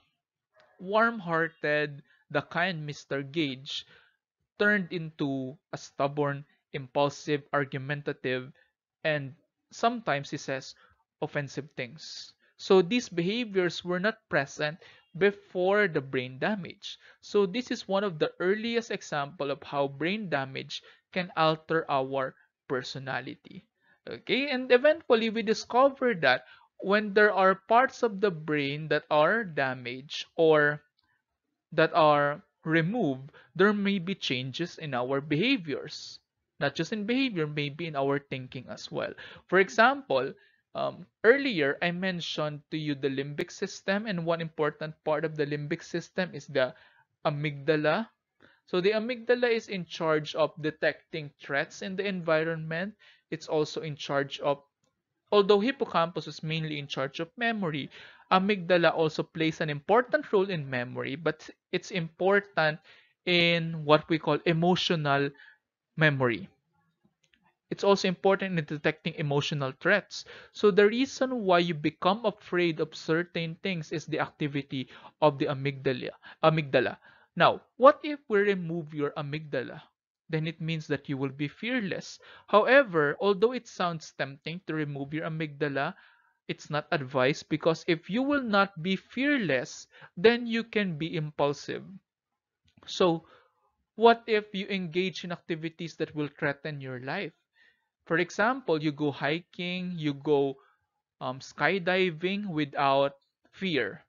warm-hearted, the kind Mr. Gage turned into a stubborn, impulsive, argumentative, and sometimes he says offensive things. So these behaviors were not present before the brain damage. So this is one of the earliest example of how brain damage can alter our personality. Okay, and eventually we discovered that when there are parts of the brain that are damaged or that are removed, there may be changes in our behaviors. Not just in behavior, maybe in our thinking as well. For example, um, earlier I mentioned to you the limbic system, and one important part of the limbic system is the amygdala. So the amygdala is in charge of detecting threats in the environment. It's also in charge of Although hippocampus is mainly in charge of memory, amygdala also plays an important role in memory, but it's important in what we call emotional memory. It's also important in detecting emotional threats. So the reason why you become afraid of certain things is the activity of the amygdala. amygdala. Now, what if we remove your amygdala? Then it means that you will be fearless. However, although it sounds tempting to remove your amygdala, it's not advised because if you will not be fearless, then you can be impulsive. So, what if you engage in activities that will threaten your life? For example, you go hiking, you go um, skydiving without fear.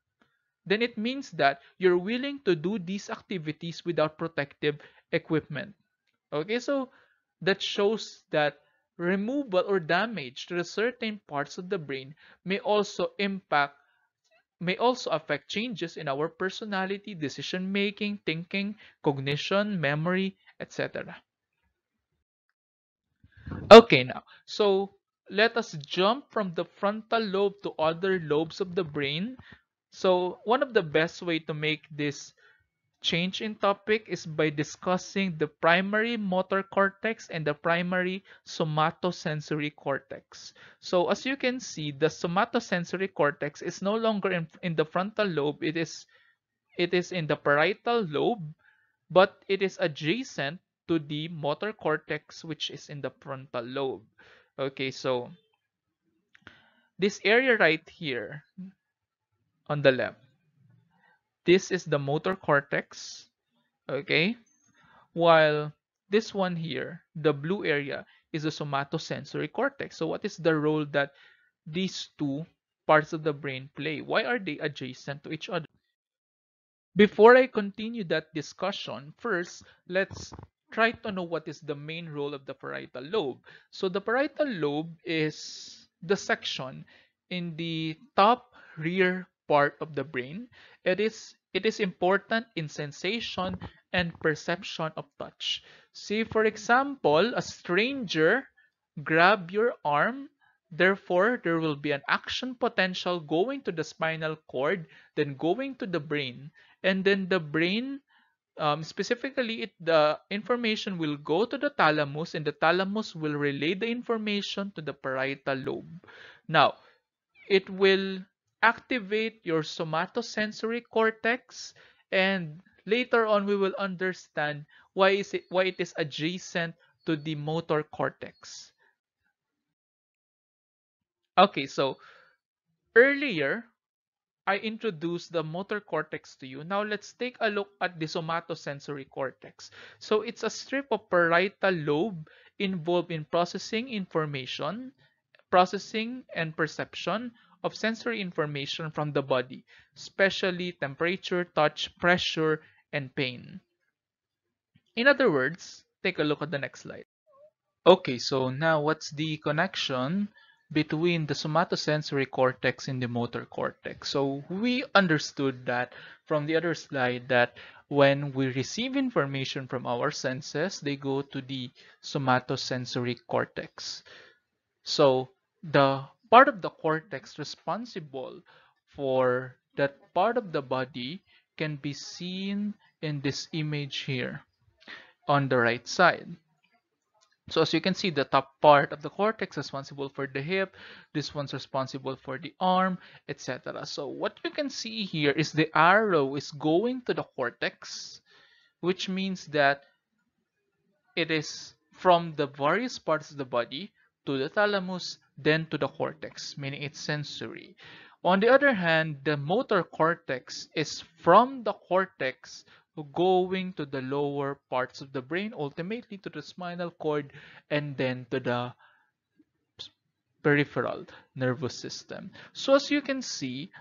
Then it means that you're willing to do these activities without protective equipment. Okay, so that shows that removal or damage to the certain parts of the brain may also impact may also affect changes in our personality, decision making, thinking, cognition, memory, etc. Okay, now, so let us jump from the frontal lobe to other lobes of the brain. So one of the best way to make this change in topic is by discussing the primary motor cortex and the primary somatosensory cortex. So as you can see, the somatosensory cortex is no longer in, in the frontal lobe. It is, it is in the parietal lobe, but it is adjacent to the motor cortex, which is in the frontal lobe. Okay, so this area right here on the left this is the motor cortex, okay? While this one here, the blue area, is the somatosensory cortex. So what is the role that these two parts of the brain play? Why are they adjacent to each other? Before I continue that discussion, first, let's try to know what is the main role of the parietal lobe. So the parietal lobe is the section in the top rear part of the brain. It is it is important in sensation and perception of touch. See, for example, a stranger grab your arm, therefore there will be an action potential going to the spinal cord, then going to the brain, and then the brain um, specifically it, the information will go to the thalamus and the thalamus will relay the information to the parietal lobe. Now, it will activate your somatosensory cortex and later on we will understand why is it why it is adjacent to the motor cortex. Okay, so earlier I introduced the motor cortex to you. Now let's take a look at the somatosensory cortex. So it's a strip of parietal lobe involved in processing information, processing and perception of sensory information from the body, especially temperature, touch, pressure, and pain. In other words, take a look at the next slide. Okay, so now what's the connection between the somatosensory cortex and the motor cortex? So we understood that from the other slide that when we receive information from our senses, they go to the somatosensory cortex. So the part of the cortex responsible for that part of the body can be seen in this image here on the right side. So as you can see, the top part of the cortex is responsible for the hip, this one's responsible for the arm, etc. So what you can see here is the arrow is going to the cortex, which means that it is from the various parts of the body to the thalamus, then to the cortex, meaning it's sensory. On the other hand, the motor cortex is from the cortex going to the lower parts of the brain, ultimately to the spinal cord, and then to the peripheral nervous system. So as you can see,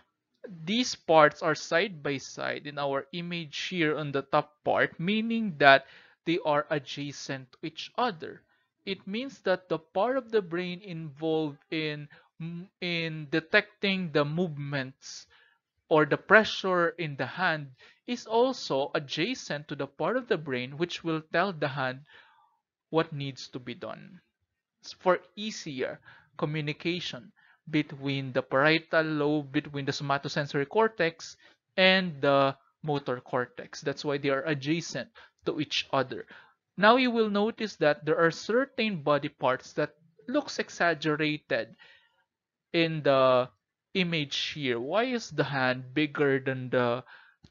these parts are side by side in our image here on the top part, meaning that they are adjacent to each other it means that the part of the brain involved in in detecting the movements or the pressure in the hand is also adjacent to the part of the brain which will tell the hand what needs to be done. For easier communication between the parietal lobe, between the somatosensory cortex and the motor cortex. That's why they are adjacent to each other. Now you will notice that there are certain body parts that looks exaggerated in the image here. Why is the hand bigger than the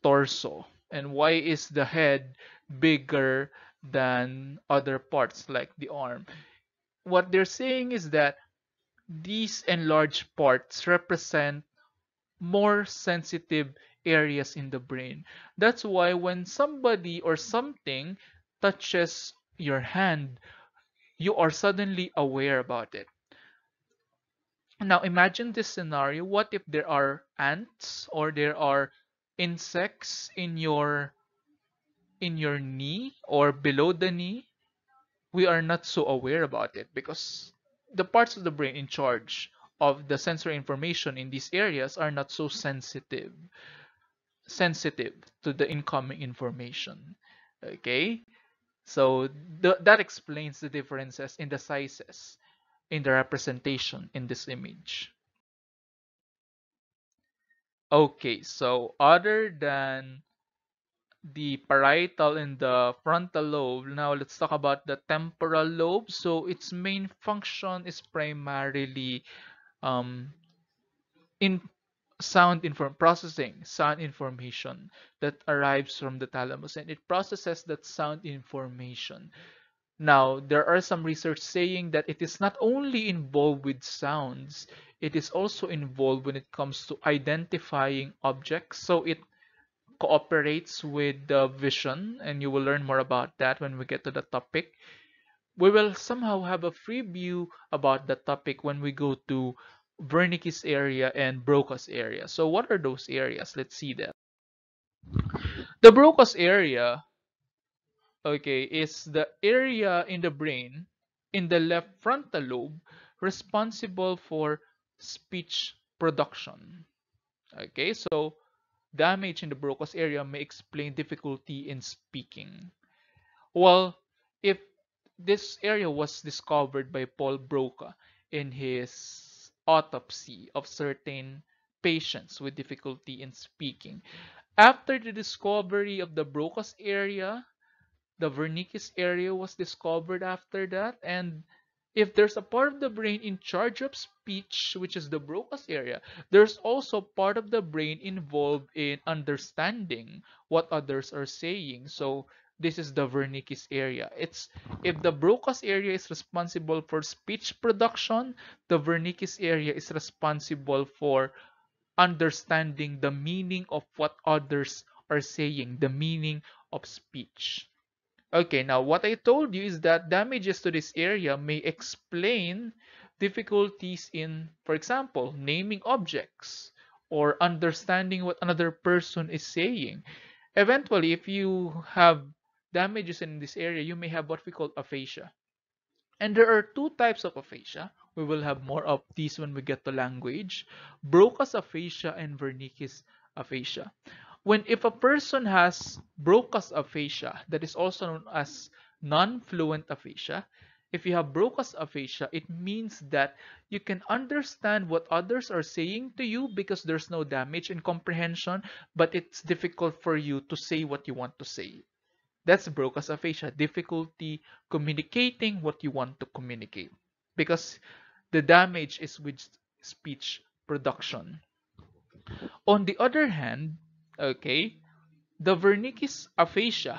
torso? And why is the head bigger than other parts like the arm? What they're saying is that these enlarged parts represent more sensitive areas in the brain. That's why when somebody or something touches your hand, you are suddenly aware about it. Now imagine this scenario. What if there are ants or there are insects in your in your knee or below the knee? We are not so aware about it because the parts of the brain in charge of the sensory information in these areas are not so sensitive sensitive to the incoming information. Okay? So th that explains the differences in the sizes in the representation in this image. Okay, so other than the parietal and the frontal lobe, now let's talk about the temporal lobe. So its main function is primarily um, in sound inform processing sound information that arrives from the thalamus and it processes that sound information. Now there are some research saying that it is not only involved with sounds it is also involved when it comes to identifying objects. So it cooperates with the vision and you will learn more about that when we get to the topic. We will somehow have a free view about the topic when we go to Wernicke's area and Broca's area. So what are those areas? Let's see that. The Broca's area, okay, is the area in the brain in the left frontal lobe responsible for speech production. Okay, so damage in the Broca's area may explain difficulty in speaking. Well, if this area was discovered by Paul Broca in his autopsy of certain patients with difficulty in speaking. After the discovery of the Broca's area, the Wernicke's area was discovered after that, and if there's a part of the brain in charge of speech, which is the Broca's area, there's also part of the brain involved in understanding what others are saying. So this is the Wernicke's area. It's if the Broca's area is responsible for speech production, the Wernicke's area is responsible for understanding the meaning of what others are saying, the meaning of speech. Okay, now what I told you is that damages to this area may explain difficulties in, for example, naming objects or understanding what another person is saying. Eventually, if you have damages in this area, you may have what we call aphasia. And there are two types of aphasia. We will have more of these when we get to language. Broca's aphasia and Wernicke's aphasia when if a person has Broca's aphasia, that is also known as non-fluent aphasia, if you have Broca's aphasia, it means that you can understand what others are saying to you because there's no damage in comprehension, but it's difficult for you to say what you want to say. That's Broca's aphasia, difficulty communicating what you want to communicate because the damage is with speech production. On the other hand, Okay, the Wernicke's aphasia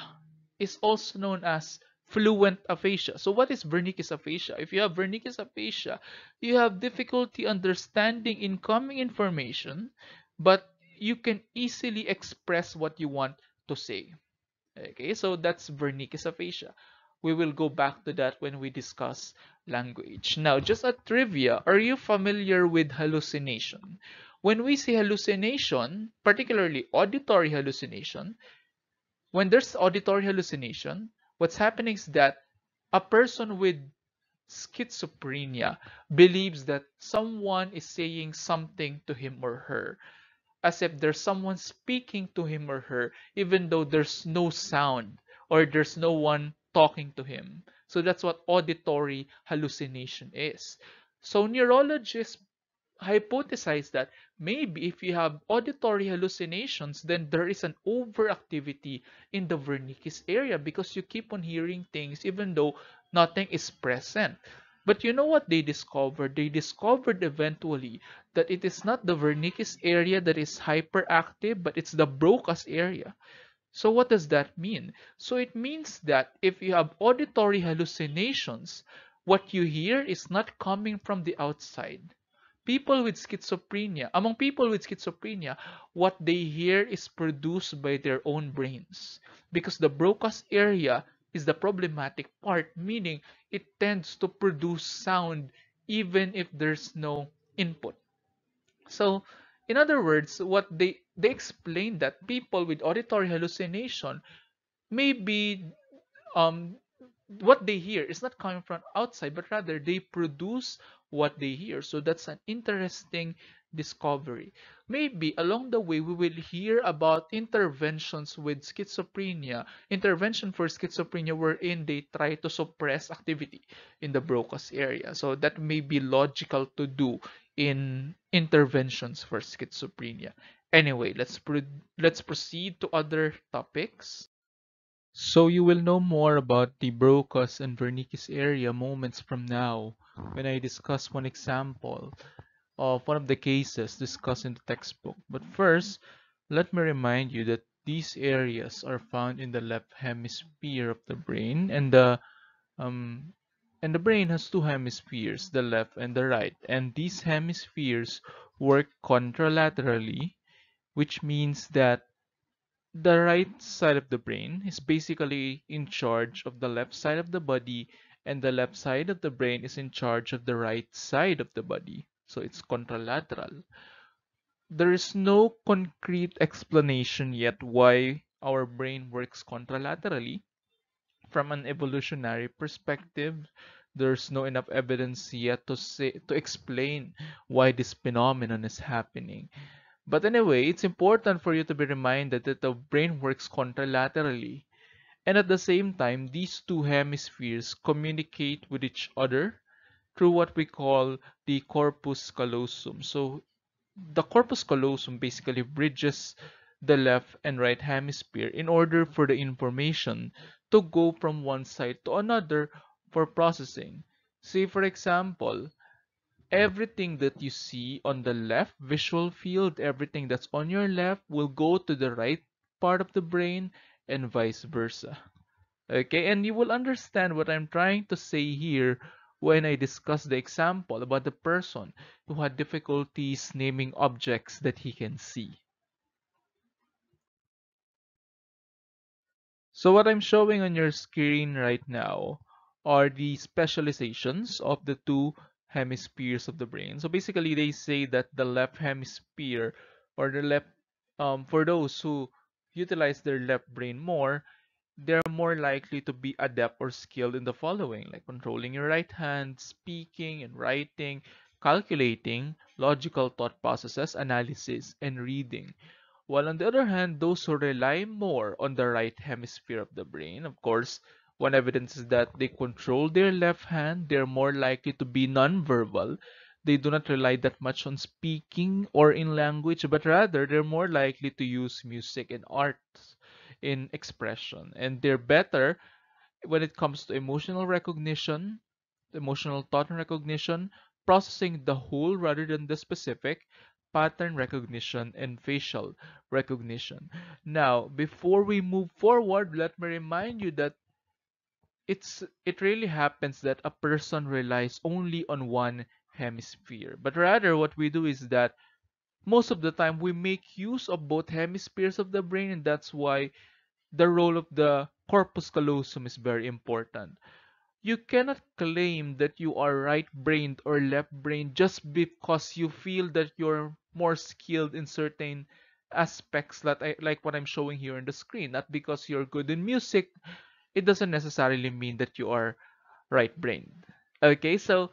is also known as fluent aphasia. So what is Wernicke's aphasia? If you have Wernicke's aphasia, you have difficulty understanding incoming information, but you can easily express what you want to say. Okay, so that's Wernicke's aphasia. We will go back to that when we discuss language. Now, just a trivia, are you familiar with hallucination? When we see hallucination, particularly auditory hallucination, when there's auditory hallucination, what's happening is that a person with schizophrenia believes that someone is saying something to him or her as if there's someone speaking to him or her even though there's no sound or there's no one talking to him so that's what auditory hallucination is so neurologists hypothesize that maybe if you have auditory hallucinations, then there is an overactivity in the Wernicke's area because you keep on hearing things even though nothing is present. But you know what they discovered? They discovered eventually that it is not the Wernicke's area that is hyperactive, but it's the Broca's area. So what does that mean? So it means that if you have auditory hallucinations, what you hear is not coming from the outside people with schizophrenia, among people with schizophrenia, what they hear is produced by their own brains. Because the Broca's area is the problematic part, meaning it tends to produce sound even if there's no input. So, in other words, what they, they explain that people with auditory hallucination may be um, what they hear is not coming from outside, but rather they produce what they hear. So that's an interesting discovery. Maybe along the way we will hear about interventions with schizophrenia, intervention for schizophrenia wherein they try to suppress activity in the Broca's area. So that may be logical to do in interventions for schizophrenia. Anyway, let's let's proceed to other topics. So you will know more about the Broca's and Wernicke's area moments from now when I discuss one example of one of the cases discussed in the textbook. But first, let me remind you that these areas are found in the left hemisphere of the brain and the um, and the brain has two hemispheres, the left and the right. And these hemispheres work contralaterally, which means that the right side of the brain is basically in charge of the left side of the body and the left side of the brain is in charge of the right side of the body. So it's contralateral. There is no concrete explanation yet why our brain works contralaterally. From an evolutionary perspective, there's no enough evidence yet to say to explain why this phenomenon is happening. But anyway, it's important for you to be reminded that the brain works contralaterally. And at the same time, these two hemispheres communicate with each other through what we call the corpus callosum. So the corpus callosum basically bridges the left and right hemisphere in order for the information to go from one side to another for processing. Say for example, everything that you see on the left visual field, everything that's on your left will go to the right part of the brain and vice versa. Okay, and you will understand what I'm trying to say here when I discuss the example about the person who had difficulties naming objects that he can see. So what I'm showing on your screen right now are the specializations of the two hemispheres of the brain. So basically they say that the left hemisphere or the left um, for those who utilize their left brain more, more likely to be adept or skilled in the following, like controlling your right hand, speaking and writing, calculating, logical thought processes, analysis, and reading. While on the other hand, those who rely more on the right hemisphere of the brain, of course, one evidence is that they control their left hand, they're more likely to be nonverbal. They do not rely that much on speaking or in language, but rather they're more likely to use music and arts in expression. And they're better when it comes to emotional recognition, emotional thought recognition, processing the whole rather than the specific, pattern recognition, and facial recognition. Now, before we move forward, let me remind you that it's it really happens that a person relies only on one hemisphere. But rather what we do is that most of the time we make use of both hemispheres of the brain and that's why the role of the corpus callosum is very important. You cannot claim that you are right-brained or left-brained just because you feel that you're more skilled in certain aspects that I, like what I'm showing here on the screen. Not because you're good in music, it doesn't necessarily mean that you are right-brained. Okay, so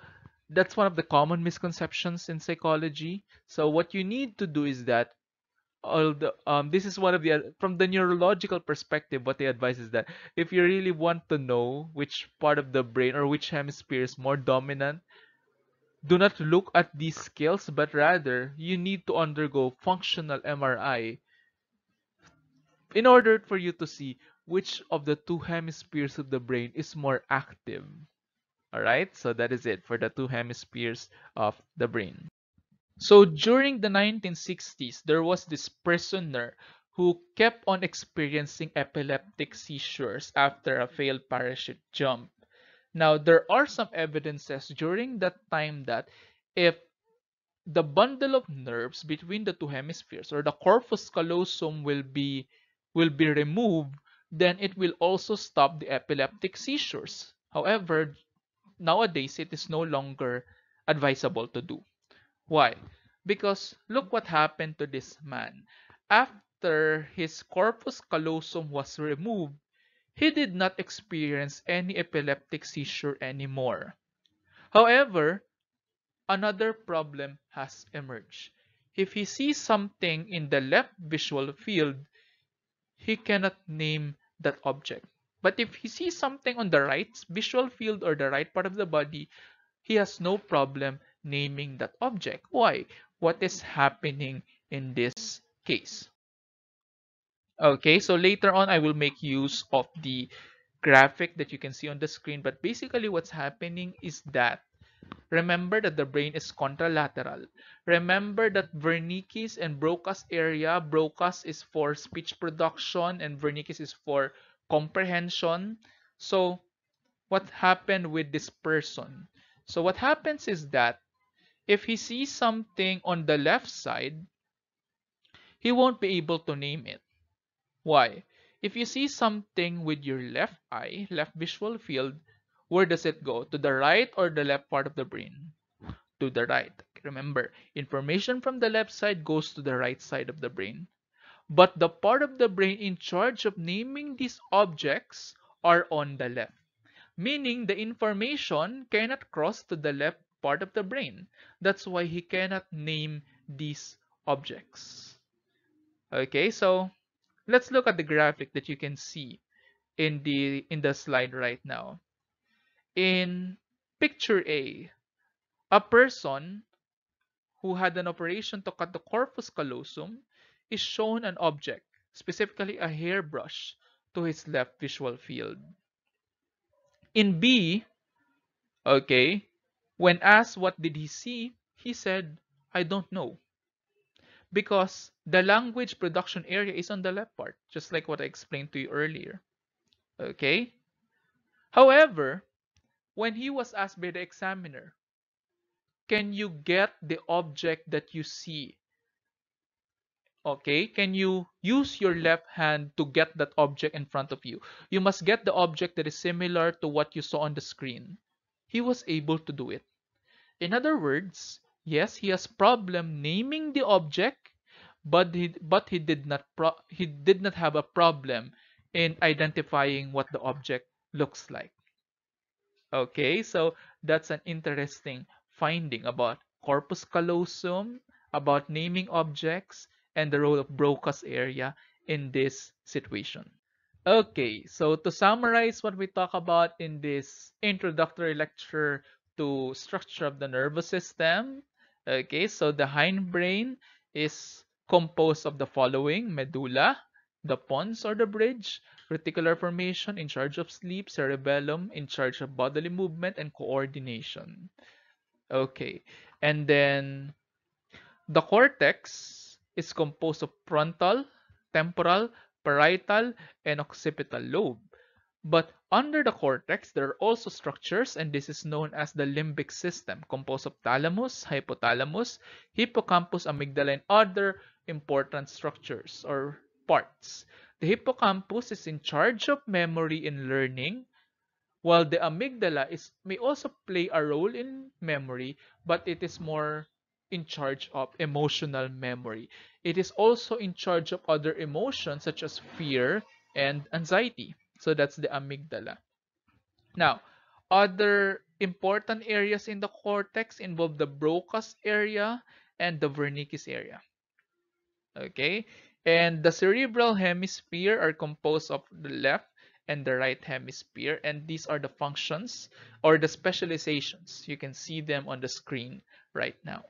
that's one of the common misconceptions in psychology. So what you need to do is that the um this is one of the from the neurological perspective what they advise is that if you really want to know which part of the brain or which hemisphere is more dominant do not look at these scales but rather you need to undergo functional MRI in order for you to see which of the two hemispheres of the brain is more active all right so that is it for the two hemispheres of the brain so during the 1960s, there was this prisoner who kept on experiencing epileptic seizures after a failed parachute jump. Now, there are some evidences during that time that if the bundle of nerves between the two hemispheres or the corpus callosum will be will be removed, then it will also stop the epileptic seizures. However, nowadays it is no longer advisable to do. Why? Because look what happened to this man. After his corpus callosum was removed, he did not experience any epileptic seizure anymore. However, another problem has emerged. If he sees something in the left visual field, he cannot name that object. But if he sees something on the right visual field or the right part of the body, he has no problem naming that object. Why? What is happening in this case? Okay, so later on I will make use of the graphic that you can see on the screen. But basically what's happening is that Remember that the brain is contralateral. Remember that Wernicke's and Broca's area, Broca's is for speech production and Wernicke's is for comprehension. So what happened with this person? So what happens is that if he sees something on the left side, he won't be able to name it. Why? If you see something with your left eye, left visual field, where does it go? To the right or the left part of the brain? To the right. Remember, information from the left side goes to the right side of the brain. But the part of the brain in charge of naming these objects are on the left. Meaning the information cannot cross to the left part of the brain. That's why he cannot name these objects. Okay, so let's look at the graphic that you can see in the in the slide right now. In picture A, a person who had an operation to cut the corpus callosum is shown an object, specifically a hairbrush, to his left visual field. In B, okay, when asked what did he see, he said, I don't know. Because the language production area is on the left part, just like what I explained to you earlier. Okay? However, when he was asked by the examiner, can you get the object that you see? Okay, can you use your left hand to get that object in front of you? You must get the object that is similar to what you saw on the screen. He was able to do it. In other words, yes, he has problem naming the object, but he but he did not pro- he did not have a problem in identifying what the object looks like. Okay, so that's an interesting finding about corpus callosum, about naming objects, and the role of Broca's area in this situation. Okay, so to summarize what we talk about in this introductory lecture to structure of the nervous system, okay, so the hindbrain is composed of the following medulla, the pons or the bridge, reticular formation in charge of sleep, cerebellum in charge of bodily movement and coordination. Okay, and then the cortex is composed of frontal, temporal, parietal, and occipital lobe. But under the cortex, there are also structures, and this is known as the limbic system, composed of thalamus, hypothalamus, hippocampus, amygdala, and other important structures or parts. The hippocampus is in charge of memory and learning, while the amygdala is may also play a role in memory, but it is more in charge of emotional memory. It is also in charge of other emotions such as fear and anxiety. So that's the amygdala. Now, other important areas in the cortex involve the Broca's area and the Wernicke's area. Okay, and the cerebral hemisphere are composed of the left and the right hemisphere and these are the functions or the specializations you can see them on the screen right now